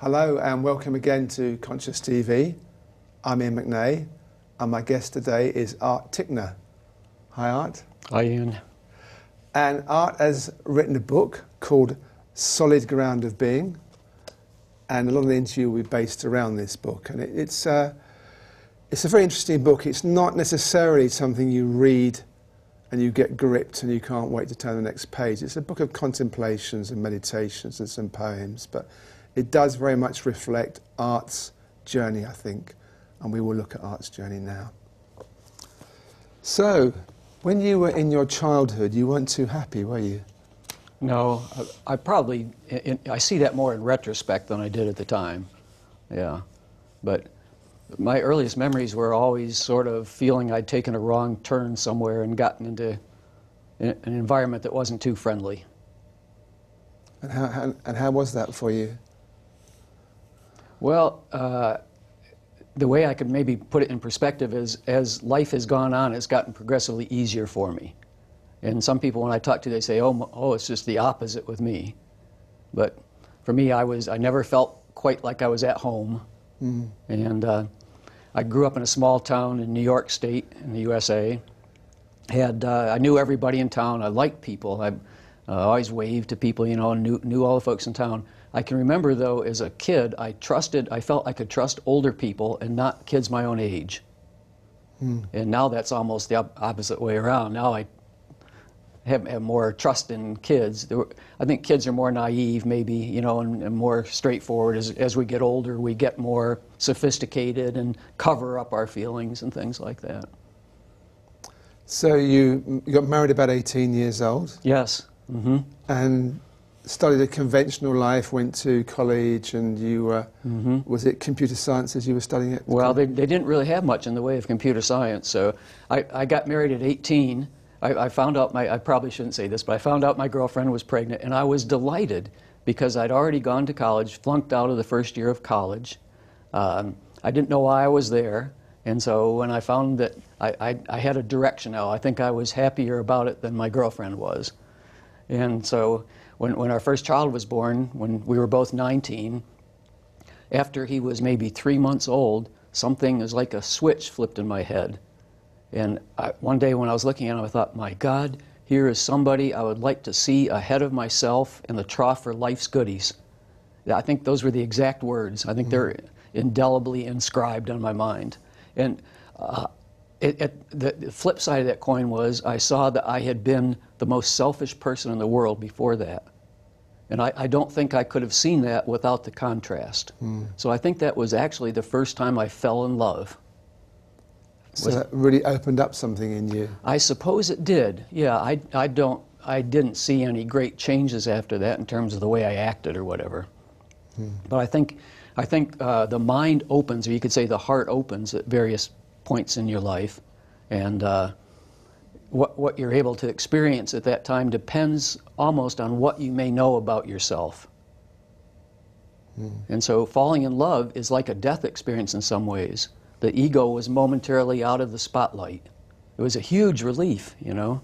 Hello and welcome again to Conscious TV. I'm Iain McNay and my guest today is Art Ticknor. Hi Art. Hi Iain. And Art has written a book called Solid Ground of Being and a lot of the interview will be based around this book and it, it's, uh, it's a very interesting book. It's not necessarily something you read and you get gripped and you can't wait to turn the next page. It's a book of contemplations and meditations and some poems but it does very much reflect art's journey, I think, and we will look at art's journey now. So, when you were in your childhood, you weren't too happy, were you? No, I, I probably in, I see that more in retrospect than I did at the time. Yeah, but my earliest memories were always sort of feeling I'd taken a wrong turn somewhere and gotten into an environment that wasn't too friendly. And how, how and how was that for you? Well, uh, the way I could maybe put it in perspective is as life has gone on, it's gotten progressively easier for me. And some people, when I talk to, they say, "Oh, oh, it's just the opposite with me." But for me, I was I never felt quite like I was at home. Mm. And uh, I grew up in a small town in New York State in the USA. Had uh, I knew everybody in town. I liked people. I uh, always waved to people, you know, knew knew all the folks in town. I can remember, though, as a kid, I trusted, I felt I could trust older people and not kids my own age. Hmm. And now that's almost the op opposite way around. Now I have, have more trust in kids. Were, I think kids are more naive, maybe, you know, and, and, more straightforward. As, as we get older, we get more sophisticated and cover up our feelings and things like that. So you, you got married about 18 years old? Yes. Mm -hmm. And studied a conventional life, went to college, and you were, mm -hmm. was it computer sciences you were studying at? Well, they, they didn't really have much in the way of computer science. So I, I got married at 18. I, I found out my, I probably shouldn't say this, but I found out my girlfriend was pregnant, and I was delighted because I'd already gone to college, flunked out of the first year of college. Um, I didn't know why I was there. And so when I found that I, I, I, had a direction now, I think I was happier about it than my girlfriend was. And so when, when our first child was born, when we were both 19, after he was maybe three months old, something is like a switch flipped in my head. And I, one day when I was looking at him, I thought, my God, here is somebody I would like to see ahead of myself in the trough for life's goodies. I think those were the exact words. I think mm -hmm. they're indelibly inscribed on my mind. And uh, it, it, the flip side of that coin was I saw that I had been the most selfish person in the world before that. And I, I don't think I could have seen that without the contrast. Mm. So I think that was actually the first time I fell in love. So that really opened up something in you? I suppose it did. Yeah, I, I don't, I didn't see any great changes after that in terms of the way I acted or whatever. Mm. But I think, I think uh, the mind opens, or you could say the heart opens at various points in your life. And uh, what, what you're able to experience at that time depends almost on what you may know about yourself. Mm. And so falling in love is like a death experience in some ways. The ego was momentarily out of the spotlight. It was a huge relief, you know.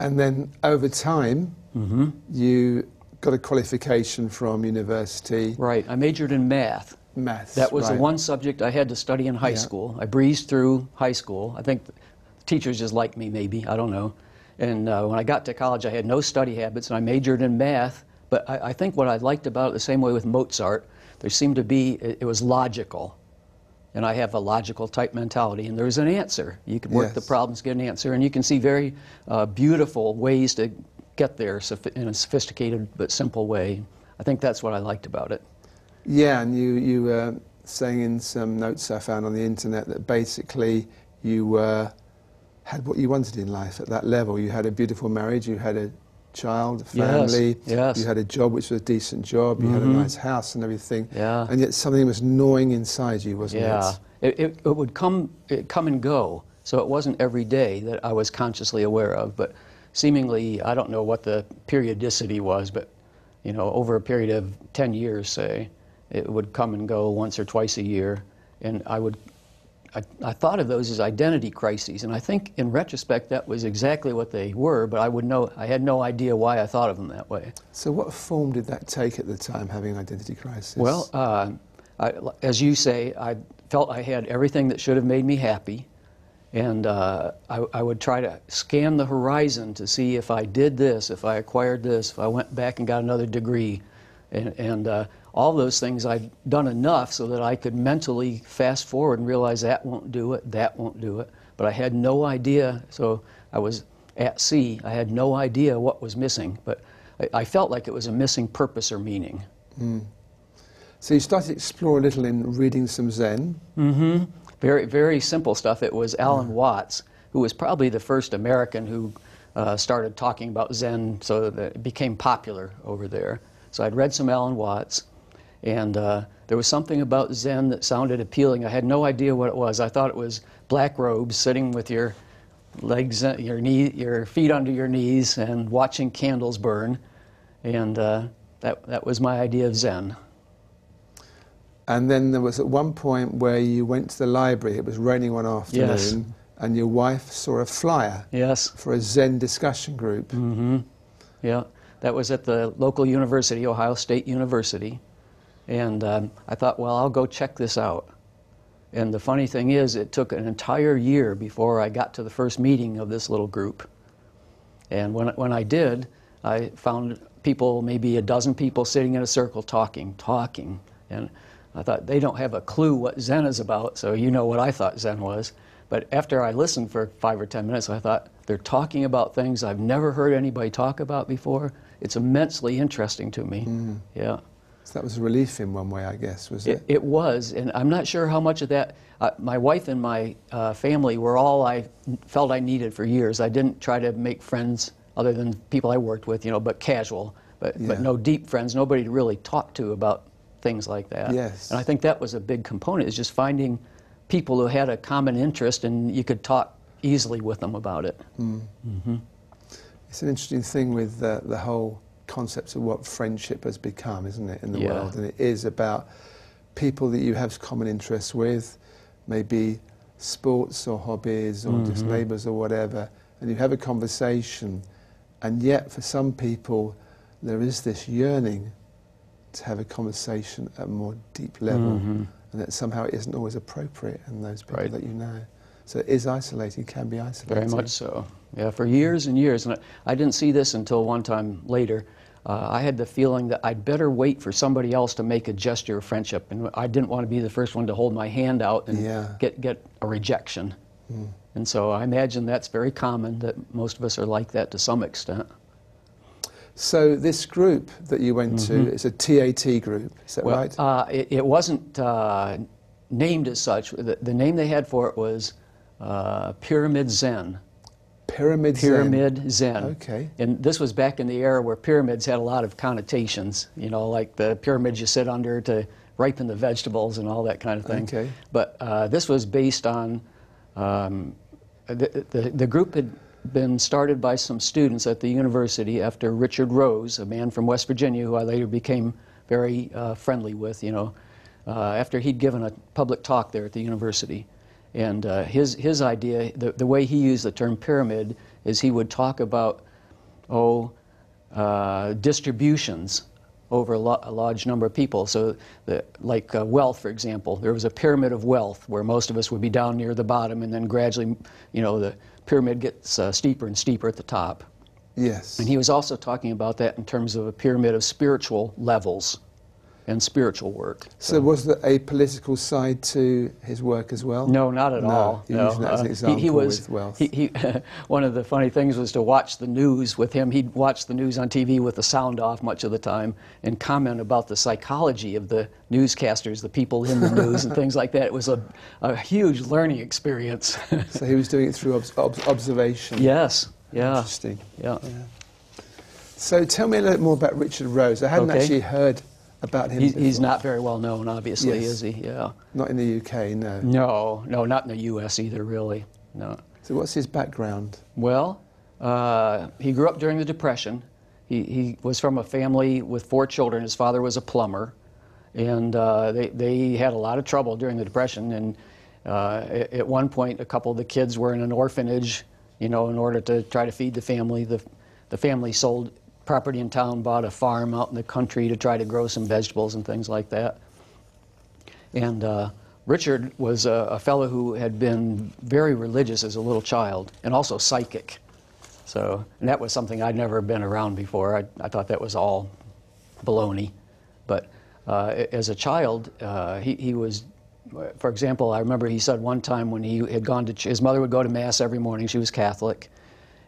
And then over time, mm -hmm. you got a qualification from university. Right. I majored in math. Math. That was right. the one subject I had to study in high yeah. school. I breezed through high school. I think teachers just liked me, maybe. I don't know. And uh, when I got to college, I had no study habits, and I majored in math. But I, I think what I liked about it, the same way with Mozart, there seemed to be, it, it, was logical. And I have a logical type mentality, and there's an answer. You can work yes. the problems, get an answer, and you can see very uh, beautiful ways to get there in a sophisticated but simple way. I think that's what I liked about it. Yeah, and you, you were saying in some notes I found on the internet that basically you uh, had what you wanted in life at that level. You had a beautiful marriage, you had a child, a family, yes, yes. you had a job which was a decent job, you mm -hmm. had a mm-hmm. nice house and everything. Yeah. And yet something was gnawing inside you, wasn't yeah. it? Yeah, it, it, it, would come, it come and go. So it wasn't every day that I was consciously aware of, but seemingly, I don't know what the periodicity was, but you know, over a period of 10 years, say, it would come and go once or twice a year, and I would, I, I thought of those as identity crises, and I think in retrospect that was exactly what they were. But I would know I had no idea why I thought of them that way. So, what form did that take at the time, having an identity crisis? Well, uh, I, as you say, I felt I had everything that should have made me happy, and uh, I, I would try to scan the horizon to see if I did this, if I acquired this, if I went back and got another degree, and, and uh, all those things I'd done enough so that I could mentally fast forward and realize that won't do it, that won't do it. But I had no idea, so I was at sea. I had no idea what was missing, but I, I felt like it was a missing purpose or meaning. Mm. So you started to explore a little in reading some Zen. Mm-hmm. Very, very simple stuff. It was Alan Watts, who was probably the first American who uh, started talking about Zen so that it became popular over there. So I'd read some Alan Watts. And uh, there was something about Zen that sounded appealing. I had no idea what it was. I thought it was black robes, sitting with your legs, uh, your knee, your feet under your knees, and watching candles burn. And uh, that that was my idea of Zen. And then there was at one point where you went to the library. It was raining one afternoon, Yes. and your wife saw a flyer Yes. for a Zen discussion group. Mm-hmm. Yeah. That was at the local university, Ohio State University. And um, I thought, well, I'll go check this out. And the funny thing is, it took an entire year before I got to the first meeting of this little group. And when, when I did, I found people, maybe a dozen people sitting in a circle talking, talking. And I thought, they don't have a clue what Zen is about, so you know what I thought Zen was. But after I listened for five or ten minutes, I thought, they're talking about things I've never heard anybody talk about before. It's immensely interesting to me. Yeah. So that was a relief in one way, I guess, was It, it? it was, and I'm not sure how much of that. Uh, my wife and my uh, family were all I felt I needed for years. I didn't try to make friends other than people I worked with, you know, but casual, but, Yeah. but no deep friends, nobody to really talk to about things like that. Yes. And I think that was a big component, is just finding people who had a common interest and you could talk easily with them about it. It's an interesting thing with uh, the whole concept of what friendship has become, isn't it, in the Yeah. world? And it is about people that you have common interests with, maybe sports or hobbies or just neighbours or whatever, and you have a conversation, and yet for some people there is this yearning to have a conversation at a more deep level, and that somehow it isn't always appropriate in those people Right. that you know. So it is isolating, can be isolating. Very much so. Yeah, for years and years. And I, I didn't see this until one time later. Uh, I had the feeling that I'd better wait for somebody else to make a gesture of friendship. And I didn't want to be the first one to hold my hand out and Yeah. get, get a rejection. And so I imagine that's very common, that most of us are like that to some extent. So this group that you went to, it's a TAT group, is that Well, right? uh, it, it wasn't uh, named as such. The, the name they had for it was uh, Pyramid Zen. Pyramid Zen. Pyramid Zen. Okay. And this was back in the era where pyramids had a lot of connotations, you know, like the pyramids you sit under to ripen the vegetables and all that kind of thing. Okay. But uh, this was based on um, the, the, the group had been started by some students at the university after Richard Rose, a man from West Virginia who I later became very uh, friendly with, you know, uh, after he'd given a public talk there at the university. And uh, his, his idea, the, the way he used the term pyramid, is he would talk about, oh, uh, distributions over a, large number of people. So, the, like uh, wealth, for example, there was a pyramid of wealth where most of us would be down near the bottom, and then gradually, you know, the pyramid gets uh, steeper and steeper at the top. Yes. And he was also talking about that in terms of a pyramid of spiritual levels and spiritual work. so was there a political side to his work as well? No, not at No, all. no. as an Uh, example he, he was, with wealth. He, he, one of the funny things was to watch the news with him. He'd watch the news on TV with the sound off much of the time and comment about the psychology of the newscasters, the people in the news, and things like that. It was a, a huge learning experience. So he was doing it through obs- obs- observation. yes, yeah, Interesting. yeah. So tell me a little more about Richard Rose. I hadn't Okay. actually heard about him. He, he's not very well known, obviously, Yes. is he? Yeah. Not in the UK, no. No, no, not in the U.S. either, really. No. So what's his background? Well, uh, he grew up during the Depression. He, he was from a family with four children. His father was a plumber, and uh, they, they had a lot of trouble during the Depression. And Uh, at, at one point, a couple of the kids were in an orphanage, you know, in order to try to feed the family. The, the family sold property in town, bought a farm out in the country to try to grow some vegetables and things like that. And uh, Richard was a, a fellow who had been very religious as a little child and also psychic. So, and that was something I'd never been around before. I, I thought that was all baloney. But uh, as a child, uh, he, he was, for example, I remember he said one time when he had gone to, his mother would go to Mass every morning, she was Catholic,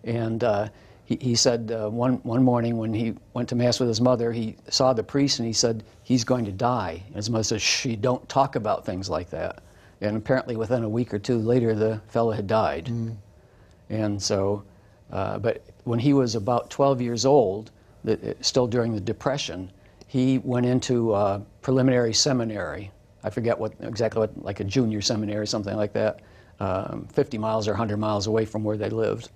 and uh, he, he said uh, one, one morning when he went to Mass with his mother, he saw the priest and he said, he's going to die. And his mother said, She don't talk about things like that. And apparently within a week or two later, the fellow had died. Mm. And so, uh, but when he was about 12 years old, the, still during the Depression, he went into a preliminary seminary. I forget what exactly what, like a junior seminary, something like that, um, 50 miles or 100 miles away from where they lived.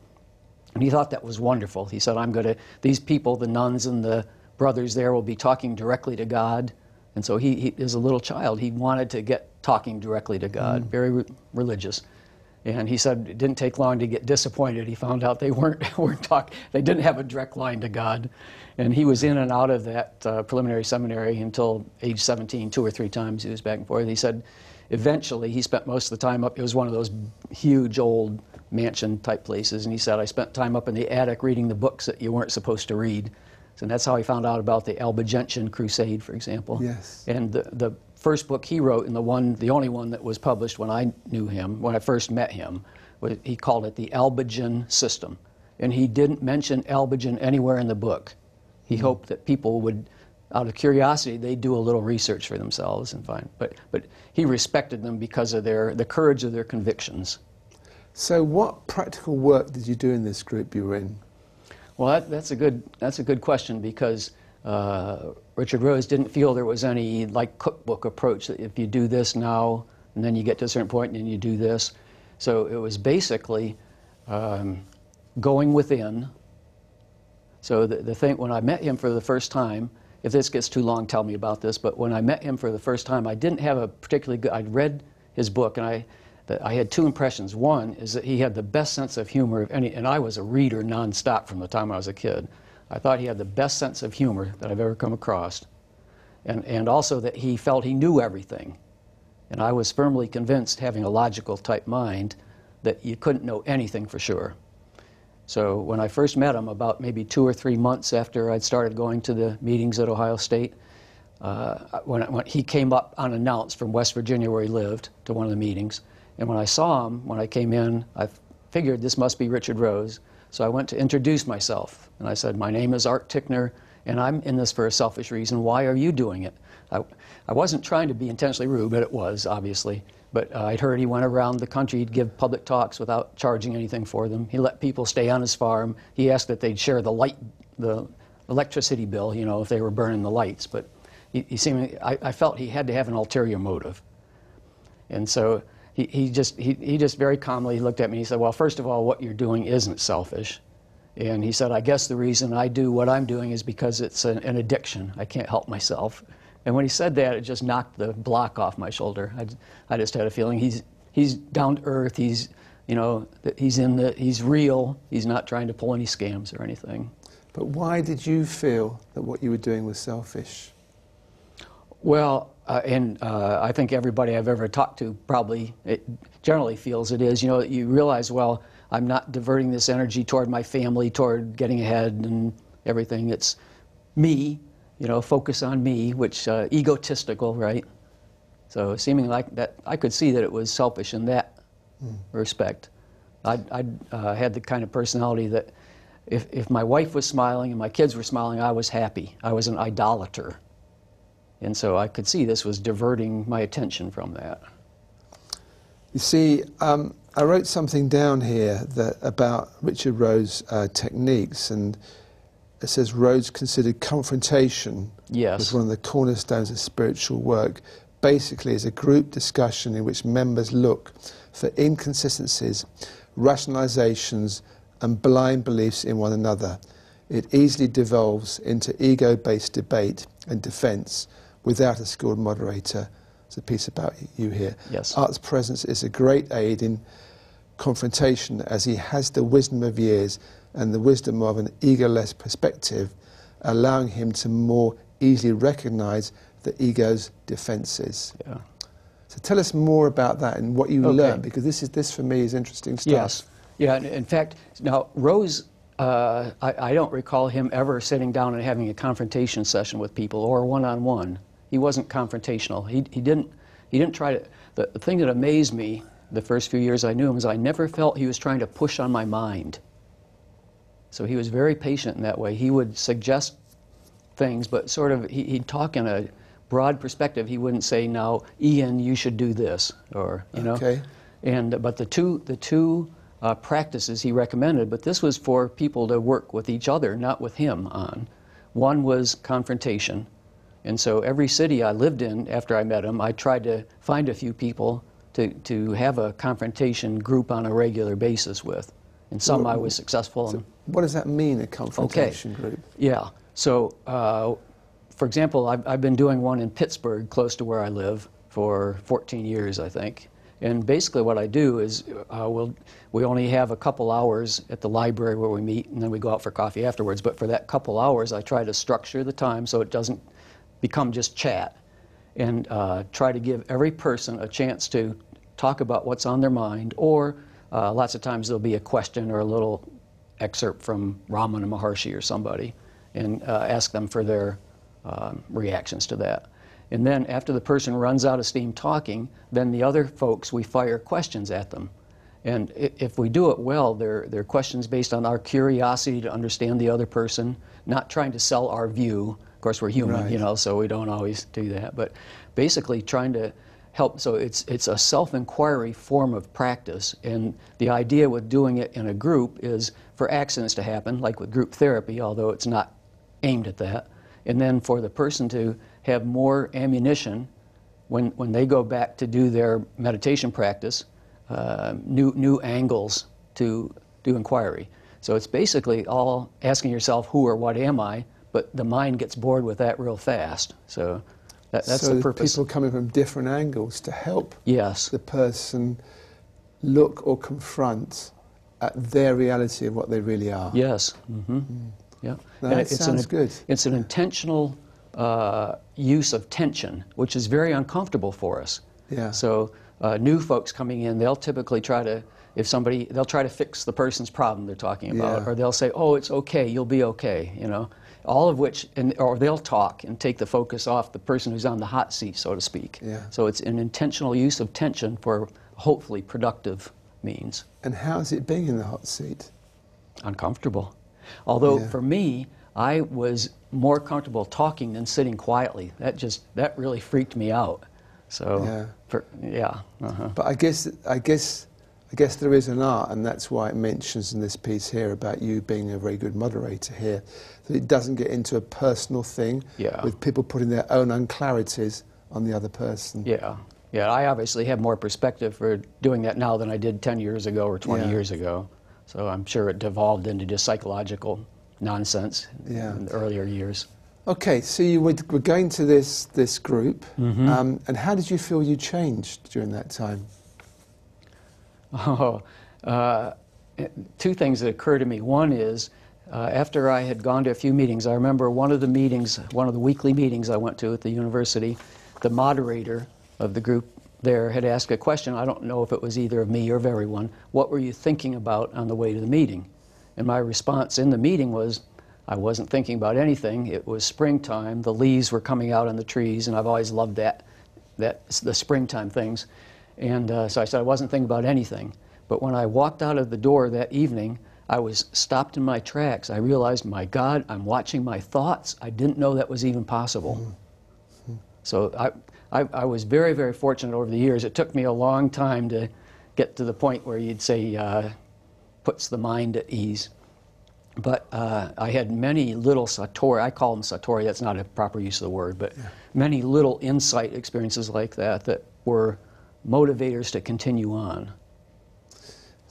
And he thought that was wonderful. He said, I'm going to, these people, the nuns and the brothers there, will be talking directly to God. And so he, he as a little child, he wanted to get talking directly to God, mm. very re religious. And he said it didn't take long to get disappointed. He found out they weren't, weren't talk, they didn't have a direct line to God. And he was in and out of that uh, preliminary seminary until age 17, two or three times he was back and forth. He said eventually he spent most of the time up, it was one of those huge old mansion type places. And he said, I spent time up in the attic reading the books that you weren't supposed to read. And that's how he found out about the Albigensian Crusade, for example. Yes. And the, the first book he wrote, and the one, the only one that was published when I knew him, when I first met him, was, he called it the Albigen System. And he didn't mention Albigen anywhere in the book. He mm. hoped that people would, out of curiosity, they'd do a little research for themselves and find. But, but he respected them because of their, the courage of their convictions. So, what practical work did you do in this group you were in? Well, that, that's a good that's a good question because uh, Richard Rose didn't feel there was any like cookbook approach that if you do this now and then you get to a certain point and then you do this. So it was basically um, going within. So the, the thing when I met him for the first time, if this gets too long, tell me about this. But when I met him for the first time, I didn't have a particularly good. I'd read his book and I I had two impressions. One is that he had the best sense of humor of any, and I was a reader nonstop from the time I was a kid. I thought he had the best sense of humor that I've ever come across, and, and also that he felt he knew everything. And I was firmly convinced, having a logical type mind, that you couldn't know anything for sure. So when I first met him, about maybe two or three months after I'd started going to the meetings at Ohio State, uh, when, when he came up unannounced from West Virginia, where he lived, to one of the meetings, and when I saw him, when I came in, I figured this must be Richard Rose. So I went to introduce myself. And I said, My name is Art Ticknor, and I'm in this for a selfish reason. Why are you doing it? I, I wasn't trying to be intentionally rude, but it was, obviously. But uh, I'd heard he went around the country, he'd give public talks without charging anything for them. He let people stay on his farm. He asked that they'd share the light, the electricity bill, you know, if they were burning the lights. But he, he seemed, I, I felt he had to have an ulterior motive. And so he, he, just, he, he just very calmly looked at me. He said, Well, first of all, what you're doing isn't selfish. And he said, I guess the reason I do what I'm doing is because it's an, an addiction. I can't help myself. And when he said that, it just knocked the block off my shoulder. I, I just had a feeling he's, he's down to earth. He's, you know, he's, in the, he's real. He's not trying to pull any scams or anything. But why did you feel that what you were doing was selfish? Well, uh, and uh, I think everybody I've ever talked to probably generally feels it is. You know, you realize, well, I'm not diverting this energy toward my family, toward getting ahead and everything. It's me, you know, focus on me, which uh, egotistical, right? So seeming like that, I could see that it was selfish in that mm. respect. I uh, had the kind of personality that if, if my wife was smiling and my kids were smiling, I was happy. I was an idolater. And so I could see this was diverting my attention from that. You see, um, I wrote something down here that, about Richard Rose uh, techniques, and it says Rose considered confrontation yes. was one of the cornerstones of spiritual work, basically as a group discussion in which members look for inconsistencies, rationalizations, and blind beliefs in one another. It easily devolves into ego based debate and defense without a skilled moderator, It's a piece about you here. Yes. Art's presence is a great aid in confrontation as he has the wisdom of years and the wisdom of an egoless perspective, allowing him to more easily recognize the ego's defenses. Yeah. So tell us more about that and what you Okay. learned, because this is this for me is interesting stuff. Yes. Yeah. In fact, now Rose, uh, I, I don't recall him ever sitting down and having a confrontation session with people or one-on-one. He wasn't confrontational. He, he didn't. He didn't try to. The, the thing that amazed me the first few years I knew him is I never felt he was trying to push on my mind. So he was very patient in that way. He would suggest things, but sort of he, he'd talk in a broad perspective. He wouldn't say, "Now, Iain, you should do this," or you know. Okay. And but the two the two uh, practices he recommended, but this was for people to work with each other, not with him on. One was confrontation, and so every city I lived in after I met him, I tried to find a few people to to have a confrontation group on a regular basis with, and some I was successful in. What does that mean, a confrontation group? Yeah. So, uh, for example, I've, I've been doing one in Pittsburgh, close to where I live, for 14 years, I think. And basically, what I do is uh, we'll, we only have a couple hours at the library where we meet, and then we go out for coffee afterwards. But for that couple hours, I try to structure the time so it doesn't become just chat, and uh, try to give every person a chance to talk about what's on their mind, or uh, lots of times there'll be a question or a little excerpt from Ramana Maharshi or somebody and uh, ask them for their um, reactions to that. And then after the person runs out of steam talking, then the other folks, we fire questions at them. And if we do it well, they're, they're questions based on our curiosity to understand the other person, not trying to sell our view. Of course, we're human, Right. you know, so we don't always do that. But basically trying to help. So it's, it's a self-inquiry form of practice. And the idea with doing it in a group is for accidents to happen, like with group therapy, although it's not aimed at that. And then for the person to have more ammunition when, when they go back to do their meditation practice, uh, new, new angles to do inquiry. So it's basically all asking yourself, who or what am I? But the mind gets bored with that real fast. So that, that's so the purpose. people coming from different angles to help yes. the person look or confront at their reality of what they really are. Yes. hmm Yeah. No, that it's sounds an, good. It's an intentional uh, use of tension, which is very uncomfortable for us. Yeah. So uh, new folks coming in, they'll typically try to, if somebody, they'll try to fix the person's problem they're talking about, Yeah. or they'll say, "Oh, it's okay, you'll be okay," you know. All of which, and, or they'll talk and take the focus off the person who's on the hot seat, so to speak. Yeah. So it's an intentional use of tension for hopefully productive means And how's it being in the hot seat? uncomfortable. Although Yeah. for me, I was more comfortable talking than sitting quietly. That just that really freaked me out. So Yeah. for, yeah. Uh-huh. But I guess, I guess, I guess there is an art, and that's why it mentions in this piece here about you being a very good moderator here, that it doesn't get into a personal thing Yeah. with people putting their own unclarities on the other person. Yeah. Yeah, I obviously have more perspective for doing that now than I did 10 years ago or 20 Yeah. years ago. So I'm sure it devolved into just psychological nonsense Yeah. in the earlier years. Okay, so you were, were going to this this group, Mm-hmm. um, and how did you feel you changed during that time? Oh, uh, two things that occur to me. One is, uh, after I had gone to a few meetings, I remember one of the meetings, one of the weekly meetings I went to at the university, the moderator of the group there had asked a question. I don't know if it was either of me or of everyone. What were you thinking about on the way to the meeting? And my response in the meeting was, I wasn't thinking about anything. It was springtime. The leaves were coming out on the trees, and I've always loved that, that the springtime things. And uh, so I said I wasn't thinking about anything. But when I walked out of the door that evening, I was stopped in my tracks. I realized, my God, I'm watching my thoughts. I didn't know that was even possible. So I, I, I was very, very fortunate over the years. It took me a long time to get to the point where you'd say uh, puts the mind at ease. But uh, I had many little satori, I call them satori, that's not a proper use of the word, but many little insight experiences like that that were motivators to continue on.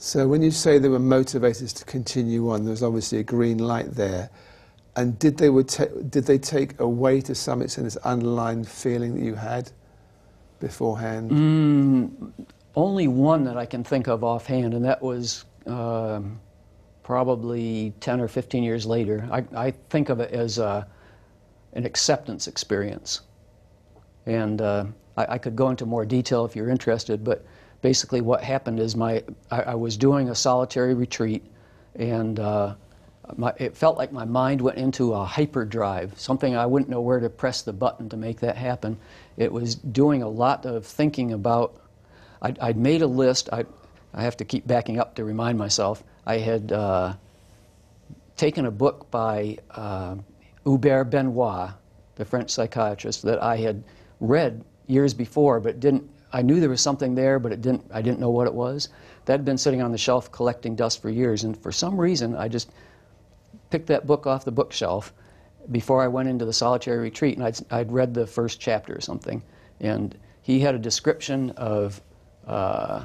So when you say there were motivators to continue on, there was obviously a green light there. And did they, would did they take away to some extent this underlying feeling that you had? beforehand? Mm, only one that I can think of offhand, and that was um, probably 10 or 15 years later. I, I think of it as uh, an acceptance experience. And uh, I, I, could go into more detail if you're interested, but basically what happened is my, I, I was doing a solitary retreat, and uh, my, it felt like my mind went into a hyperdrive, something I wouldn't know where to press the button to make that happen. It was doing a lot of thinking about I'd, I'd made a list. I, I have to keep backing up to remind myself. I had uh, taken a book by uh, Hubert Benoit, the French psychiatrist, that I had read years before, but didn't. I knew there was something there, but it didn't. I didn't know what it was. That had been sitting on the shelf collecting dust for years, and for some reason, I just picked that book off the bookshelf before I went into the solitary retreat, and I'd, I'd read the first chapter or something, and he had a description of uh,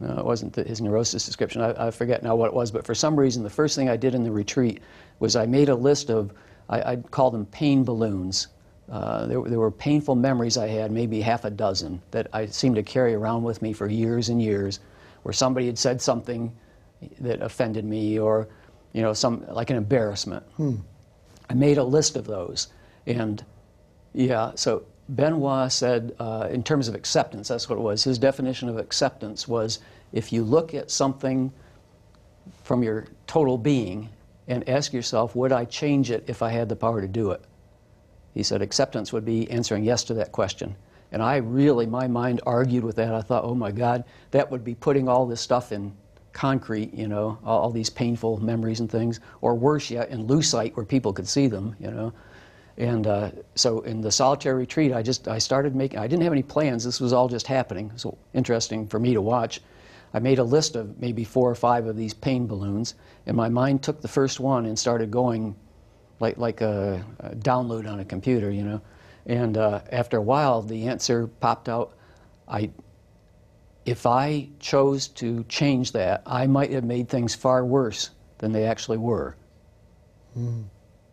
no, it wasn't the, his neurosis description. I, I, forget now what it was, but for some reason, the first thing I did in the retreat was I made a list of, I, would call them pain balloons. Uh, there, there, were painful memories I had, maybe half a dozen, that I seemed to carry around with me for years and years, where somebody had said something that offended me or, you know, some, like an embarrassment. Hmm. I made a list of those. And yeah, so Benoit said, uh, in terms of acceptance, that's what it was. His definition of acceptance was if you look at something from your total being and ask yourself, would I change it if I had the power to do it? He said acceptance would be answering yes to that question. And I really, my mind argued with that. I thought, oh my God, that would be putting all this stuff in concrete, you know, all, all these painful memories and things, or worse yet, in lucite where people could see them, you know. And uh, so in the solitary retreat, I just I started making. I didn't have any plans. This was all just happening. So interesting for me to watch. I made a list of maybe four or five of these pain balloons, and my mind took the first one and started going, like like a, a download on a computer, you know. And uh, after a while, the answer popped out. I, if I chose to change that, I might have made things far worse than they actually were. Mm.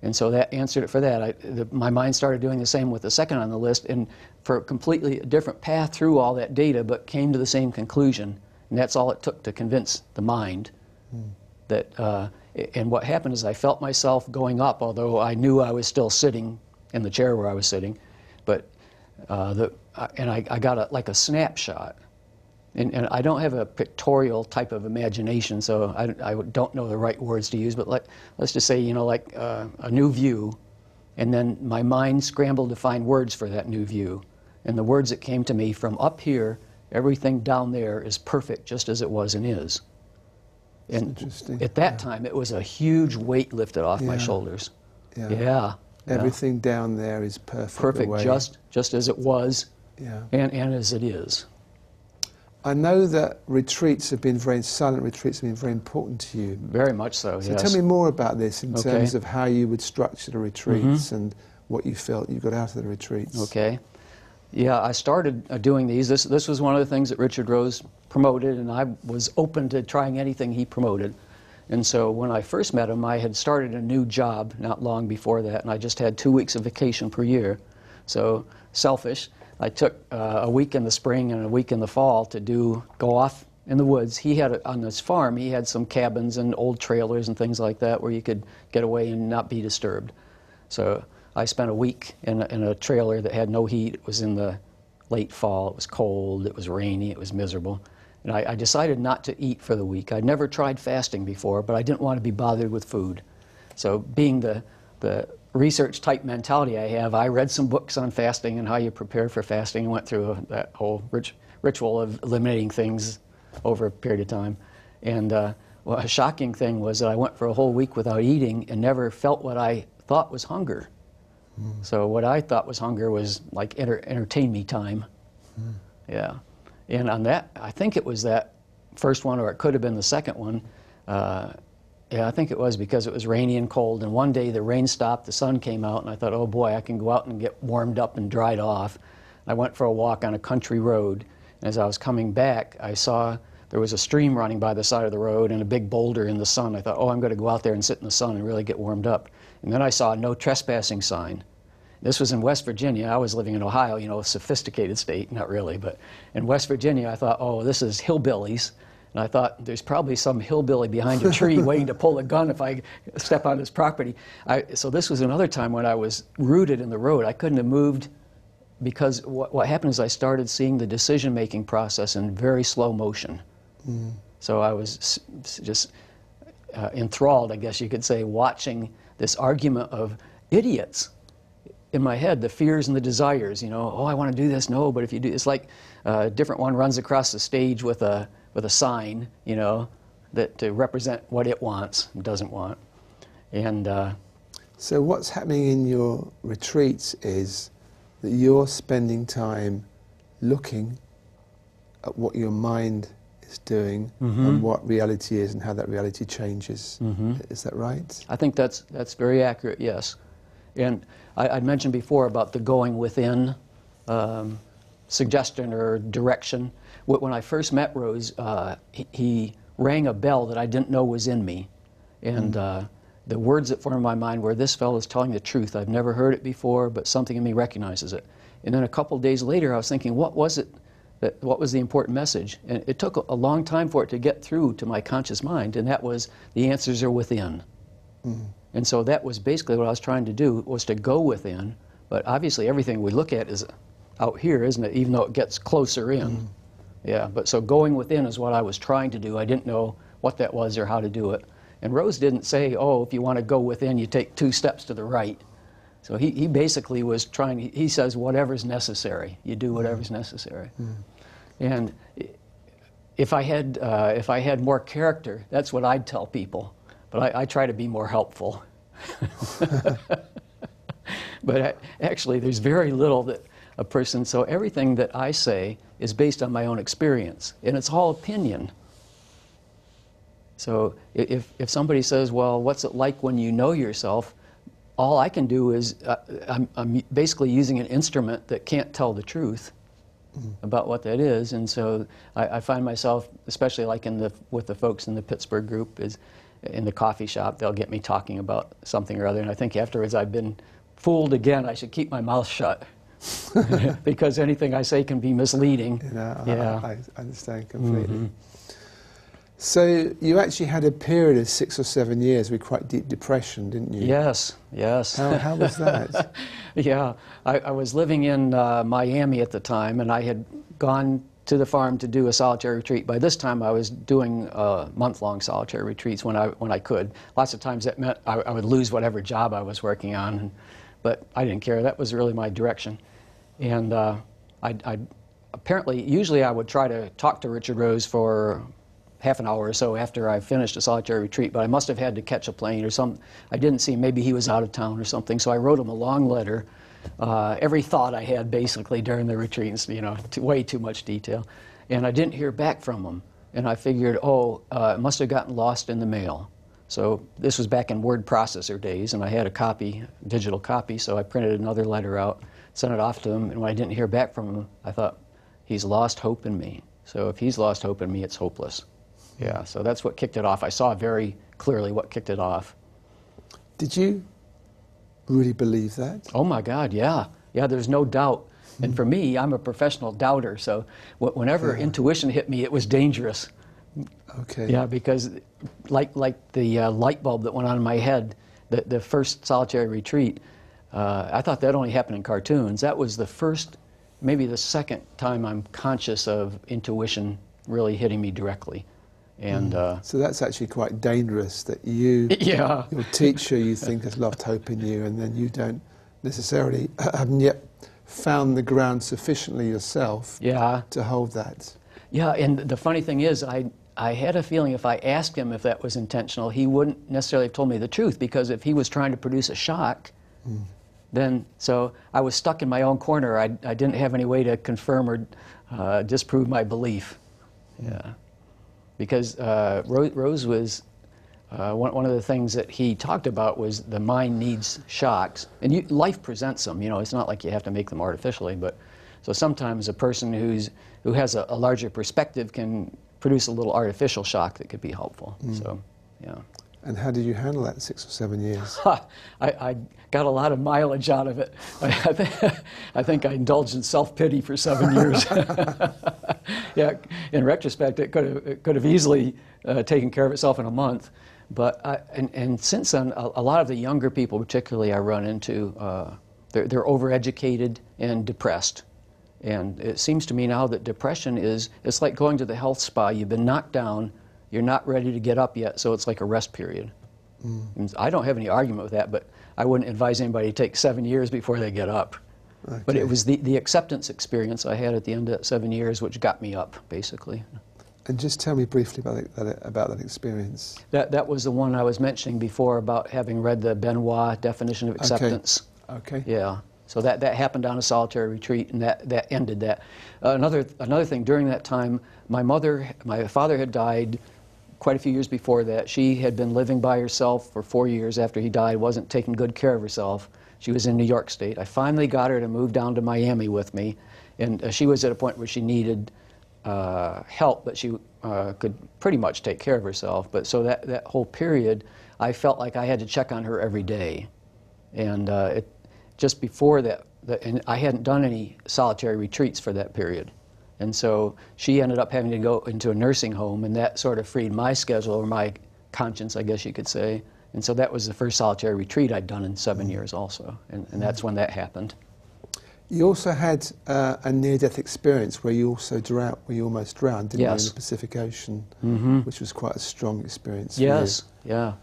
And so that answered it for that. I, the, my mind started doing the same with the second on the list, and for a completely different path through all that data, but came to the same conclusion. And that's all it took to convince the mind mm. that. Uh, and what happened is I felt myself going up, although I knew I was still sitting in the chair where I was sitting. But uh, the, and I, I got a, like a snapshot and, and, I don't have a pictorial type of imagination, so I, I don't know the right words to use, but let, us just say, you know, like uh, a new view, and then my mind scrambled to find words for that new view. And the words that came to me from up here, everything down there is perfect just as it was and is. And at that yeah. time, it was a huge weight lifted off yeah. my shoulders. Yeah. yeah. Everything down there is perfect. Perfect, just, just as it was and, and as it is. I know that retreats have been very, silent retreats have been very important to you. Very much so, So yes. tell me more about this in okay. terms of how you would structure the retreats mm-hmm. and what you felt you got out of the retreats. Okay. Yeah, I started uh, doing these. This, this was one of the things that Richard Rose promoted, and I was open to trying anything he promoted. And so when I first met him, I had started a new job not long before that, and I just had two weeks of vacation per year. So selfish. I took uh, a week in the spring and a week in the fall to do go off in the woods. He had on his farm. He had some cabins and old trailers and things like that where you could get away and not be disturbed. So I spent a week in a, in a trailer that had no heat. It was in the late fall. It was cold. It was rainy. It was miserable. And I, I decided not to eat for the week. I'd never tried fasting before, but I didn't want to be bothered with food. So being the the research type mentality I have, I read some books on fasting and how you prepare for fasting and went through a, that whole rit- ritual of eliminating things over a period of time. And uh, well, a shocking thing was that I went for a whole week without eating and never felt what I thought was hunger. Mm. So what I thought was hunger was like enter- entertain me time. Mm. Yeah. And on that, I think it was that first one, or it could have been the second one. Uh, yeah, I think it was because it was rainy and cold. And one day the rain stopped, the sun came out, and I thought, oh boy, I can go out and get warmed up and dried off. I went for a walk on a country road. And as I was coming back, I saw there was a stream running by the side of the road and a big boulder in the sun. I thought, oh, I'm going to go out there and sit in the sun and really get warmed up. And then I saw a no trespassing sign. This was in West Virginia. I was living in Ohio, you know, a sophisticated state, not really, but in West Virginia, I thought, oh, this is hillbillies. And I thought, there's probably some hillbilly behind a tree waiting to pull a gun if I step on his property. I, so this was another time when I was rooted in the road. I couldn't have moved because what, what happened is I started seeing the decision-making process in very slow motion. Mm. So I was just uh, enthralled, I guess you could say, watching this argument of idiots in my head, the fears and the desires, you know, oh, I want to do this, no, but if you do, it's like a different one runs across the stage with a, with a sign, you know, that to represent what it wants and doesn't want. And uh, so what's happening in your retreats is that you're spending time looking at what your mind is doing mm-hmm. and what reality is and how that reality changes. Mm-hmm. Is that right? I think that's, that's very accurate, yes. And I, would mentioned before about the going within um, suggestion or direction. When I first met Rose, uh, he, he, rang a bell that I didn't know was in me. And mm. uh, the words that formed my mind were, This fellow is telling the truth. I've never heard it before, but something in me recognizes it. And then a couple days later, I was thinking, What was it? That, what was the important message? And it took a, a long time for it to get through to my conscious mind, and that was the answers are within. Mm. And so that was basically what I was trying to do, was to go within. But obviously everything we look at is out here, isn't it? Even though it gets closer in. Mm. Yeah, but so going within is what I was trying to do. I didn't know what that was or how to do it. And Rose didn't say, oh, if you want to go within, you take two steps to the right. So he, he basically was trying, he says, whatever's necessary. You do whatever's necessary. Mm. And if I, had, uh, if I had more character, that's what I'd tell people. But I, I try to be more helpful. but I, actually, there's very little that a person, so everything that I say is based on my own experience, and it's all opinion. So if, if somebody says, well, what's it like when you know yourself? All I can do is, uh, I'm, I'm, basically using an instrument that can't tell the truth mm. about what that is. And so I, I, find myself, especially like in the, with the folks in the Pittsburgh group, is in the coffee shop, they'll get me talking about something or other. And I think afterwards I've been fooled again. I should keep my mouth shut. because anything I say can be misleading. You know, yeah. I, I understand completely. Mm -hmm. So you actually had a period of six or seven years with quite deep depression, didn't you? Yes, yes. How, how was that? yeah, I, I, was living in uh, Miami at the time, and I had gone to the farm to do a solitary retreat. By this time, I was doing uh, month-long solitary retreats when I when I could. Lots of times that meant I, I would lose whatever job I was working on, but I didn't care. That was really my direction, and uh, I, I apparently usually I would try to talk to Richard Rose for half an hour or so after I finished a solitary retreat, but I must have had to catch a plane or some. I didn't see. Maybe he was out of town or something. So I wrote him a long letter uh, every thought I had basically during the retreats, you know, to way too much detail. And I didn't hear back from them. And I figured, oh, uh, it must have gotten lost in the mail. So this was back in word processor days, and I had a copy, digital copy, so I printed another letter out, sent it off to him, and when I didn't hear back from him, I thought, he's lost hope in me. So if he's lost hope in me, it's hopeless. Yeah, so that's what kicked it off. I saw very clearly what kicked it off. Did you really believe that? Oh my God, yeah. Yeah, there's no doubt. And for me, I'm a professional doubter, so whenever yeah. intuition hit me, it was dangerous. Okay. Yeah, because like, like the uh, light bulb that went on in my head, the, the first solitary retreat, uh, I thought that only happened in cartoons. That was the first, maybe the second time I'm conscious of intuition really hitting me directly. And mm. uh, so that's actually quite dangerous that you, yeah. your teacher, you think has lost hope in you, and then you don't necessarily haven't yet found the ground sufficiently yourself yeah. to hold that. Yeah, and the funny thing is, I I had a feeling if I asked him if that was intentional, he wouldn't necessarily have told me the truth because if he was trying to produce a shock, mm. then so I was stuck in my own corner. I I didn't have any way to confirm or uh, disprove my belief. Yeah because uh, Rose, Rose, was uh, one, one of the things that he talked about was the mind needs shocks, and you, life presents them. You know, it's not like you have to make them artificially, but so sometimes a person who's who has a, a larger perspective can produce a little artificial shock that could be helpful. Mm. So, yeah. And how did you handle that six or seven years? I, I got a lot of mileage out of it. I, I, think, I think I indulged in self pity for seven years. yeah, in retrospect, it could have, it could have easily uh, taken care of itself in a month. But I, and, and since then, a, a, lot of the younger people, particularly, I run into, uh, they're, they're overeducated and depressed. And it seems to me now that depression is, it's like going to the health spa. You've been knocked down, you're not ready to get up yet, so it's like a rest period. Mm. I don't have any argument with that, but I wouldn't advise anybody to take seven years before they get up. Okay. But it was the, the acceptance experience I had at the end of that seven years which got me up, basically. And just tell me briefly about that, about that experience. That, that was the one I was mentioning before about having read the Benoit definition of acceptance. Okay. okay. Yeah. So that, that happened on a solitary retreat, and that, that ended that. Uh, another, another thing, during that time, my mother, my father had died quite a few years before that. She had been living by herself for four years after he died, wasn't taking good care of herself. She was in New York State. I finally got her to move down to Miami with me, and uh, she was at a point where she needed uh, help, but she uh, could pretty much take care of herself. But so that, that whole period, I felt like I had to check on her every day. And uh, it, just before that, the, and I hadn't done any solitary retreats for that period. And so she ended up having to go into a nursing home, and that sort of freed my schedule or my conscience, I guess you could say. And so that was the first solitary retreat I'd done in seven years, also. And, and that's when that happened. You also had uh, a near-death experience where you also drowned, where you almost drowned, didn't yes. you, in the Pacific Ocean, mm-hmm. which was quite a strong experience. Yes, yeah,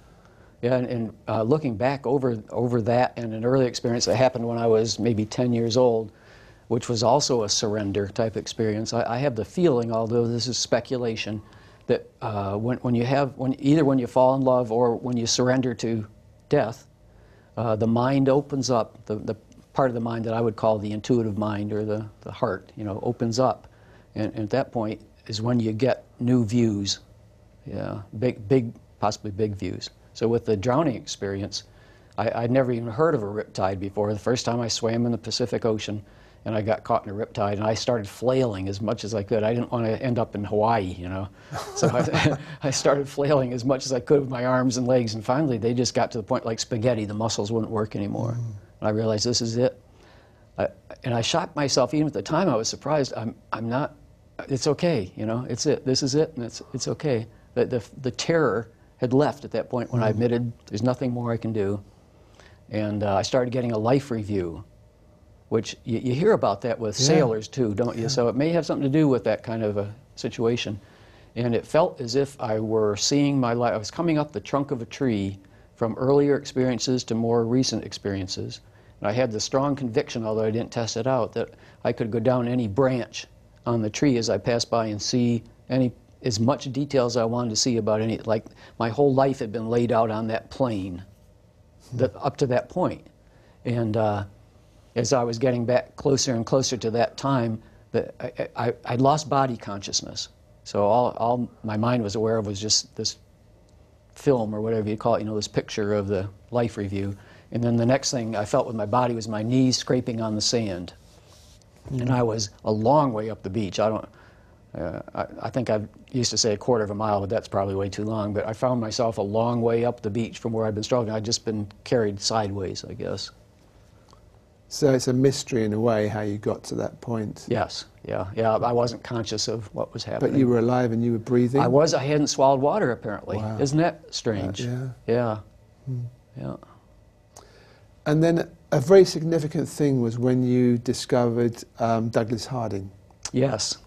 yeah. And, and uh, looking back over over that and an early experience that happened when I was maybe 10 years old, which was also a surrender type experience. I, I have the feeling, although this is speculation, that uh, when, when you have, when, either when you fall in love or when you surrender to death, uh, the mind opens up, the, the part of the mind that I would call the intuitive mind or the, the heart, you know, opens up. And, and at that point is when you get new views, yeah, big, big, possibly big views. So with the drowning experience, I, would never even heard of a riptide before. The first time I swam in the Pacific Ocean, and I got caught in a riptide, and I started flailing as much as I could. I didn't want to end up in Hawaii, you know. So I, I, started flailing as much as I could with my arms and legs, and finally they just got to the point like spaghetti, the muscles wouldn't work anymore. Mm. And I realized this is it. I, and I shocked myself, even at the time I was surprised, I'm, I'm not, it's okay, you know, it's it, this is it, and it's, it's okay. The, the, the terror had left at that point when mm. I admitted there's nothing more I can do. And uh, I started getting a life review which you, you hear about that with yeah. sailors too, don't you? Yeah. So it may have something to do with that kind of a situation. And it felt as if I were seeing my life. I was coming up the trunk of a tree from earlier experiences to more recent experiences. And I had the strong conviction, although I didn't test it out, that I could go down any branch on the tree as I passed by and see any as much detail as I wanted to see about any. Like my whole life had been laid out on that plane, that up to that point, and. Uh, as I was getting back closer and closer to that time, that I, I, I lost body consciousness. So all, all my mind was aware of was just this film or whatever you call it, you know, this picture of the life review. And then the next thing I felt with my body was my knees scraping on the sand. And I was a long way up the beach. I don't, uh, I, I, think I used to say a quarter of a mile, but that's probably way too long. But I found myself a long way up the beach from where I'd been struggling. I'd just been carried sideways, I guess. So it's a mystery in a way how you got to that point. Yes, yeah, yeah. I wasn't conscious of what was happening. But you were alive and you were breathing. I was. I hadn't swallowed water apparently. Wow. Isn't that strange? Uh, yeah. Yeah. Hmm. Yeah. And then a very significant thing was when you discovered um, Douglas Harding. Yes.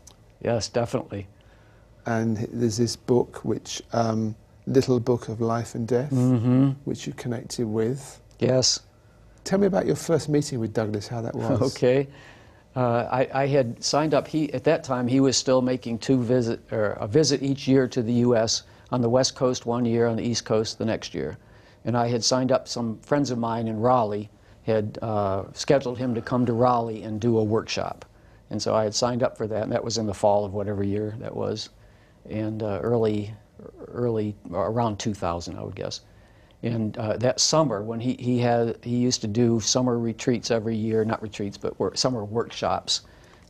Yes, definitely. And there's this book, which um, Little Book of Life and Death, mm-hmm. which you connected with. Yes. Tell me about your first meeting with Douglas, how that was. Okay. Uh, I, I, had signed up. He at that time he was still making two visit or a visit each year to the U.S. on the West Coast one year, on the East Coast the next year, and I had signed up. Some friends of mine in Raleigh had uh, scheduled him to come to Raleigh and do a workshop, and so I had signed up for that. And that was in the fall of whatever year that was, and uh, early, early around 2000, I would guess. And uh, that summer, when he, he, had, he used to do summer retreats every year, not retreats, but work, summer workshops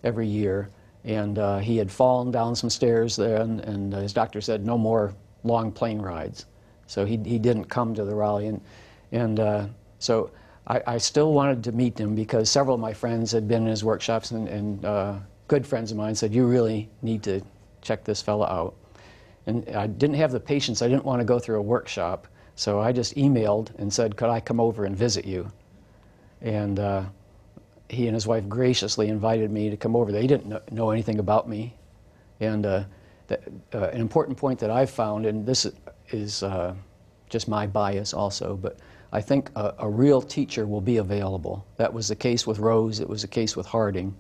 every year. And uh, he had fallen down some stairs there, and, and his doctor said, no more long plane rides. so he, he didn't come to the Raleigh. And, and uh, so I, I, still wanted to meet him because several of my friends had been in his workshops, and, and uh, good friends of mine said, You really need to check this fellow out. And I didn't have the patience, I didn't want to go through a workshop, so I just emailed and said, Could I come over and visit you? And uh, he and his wife graciously invited me to come over. They didn't know anything about me. And uh, the, uh, an important point that I've found, and this is uh, just my bias also, but I think a, a, real teacher will be available. That was the case with Rose, it was the case with Harding.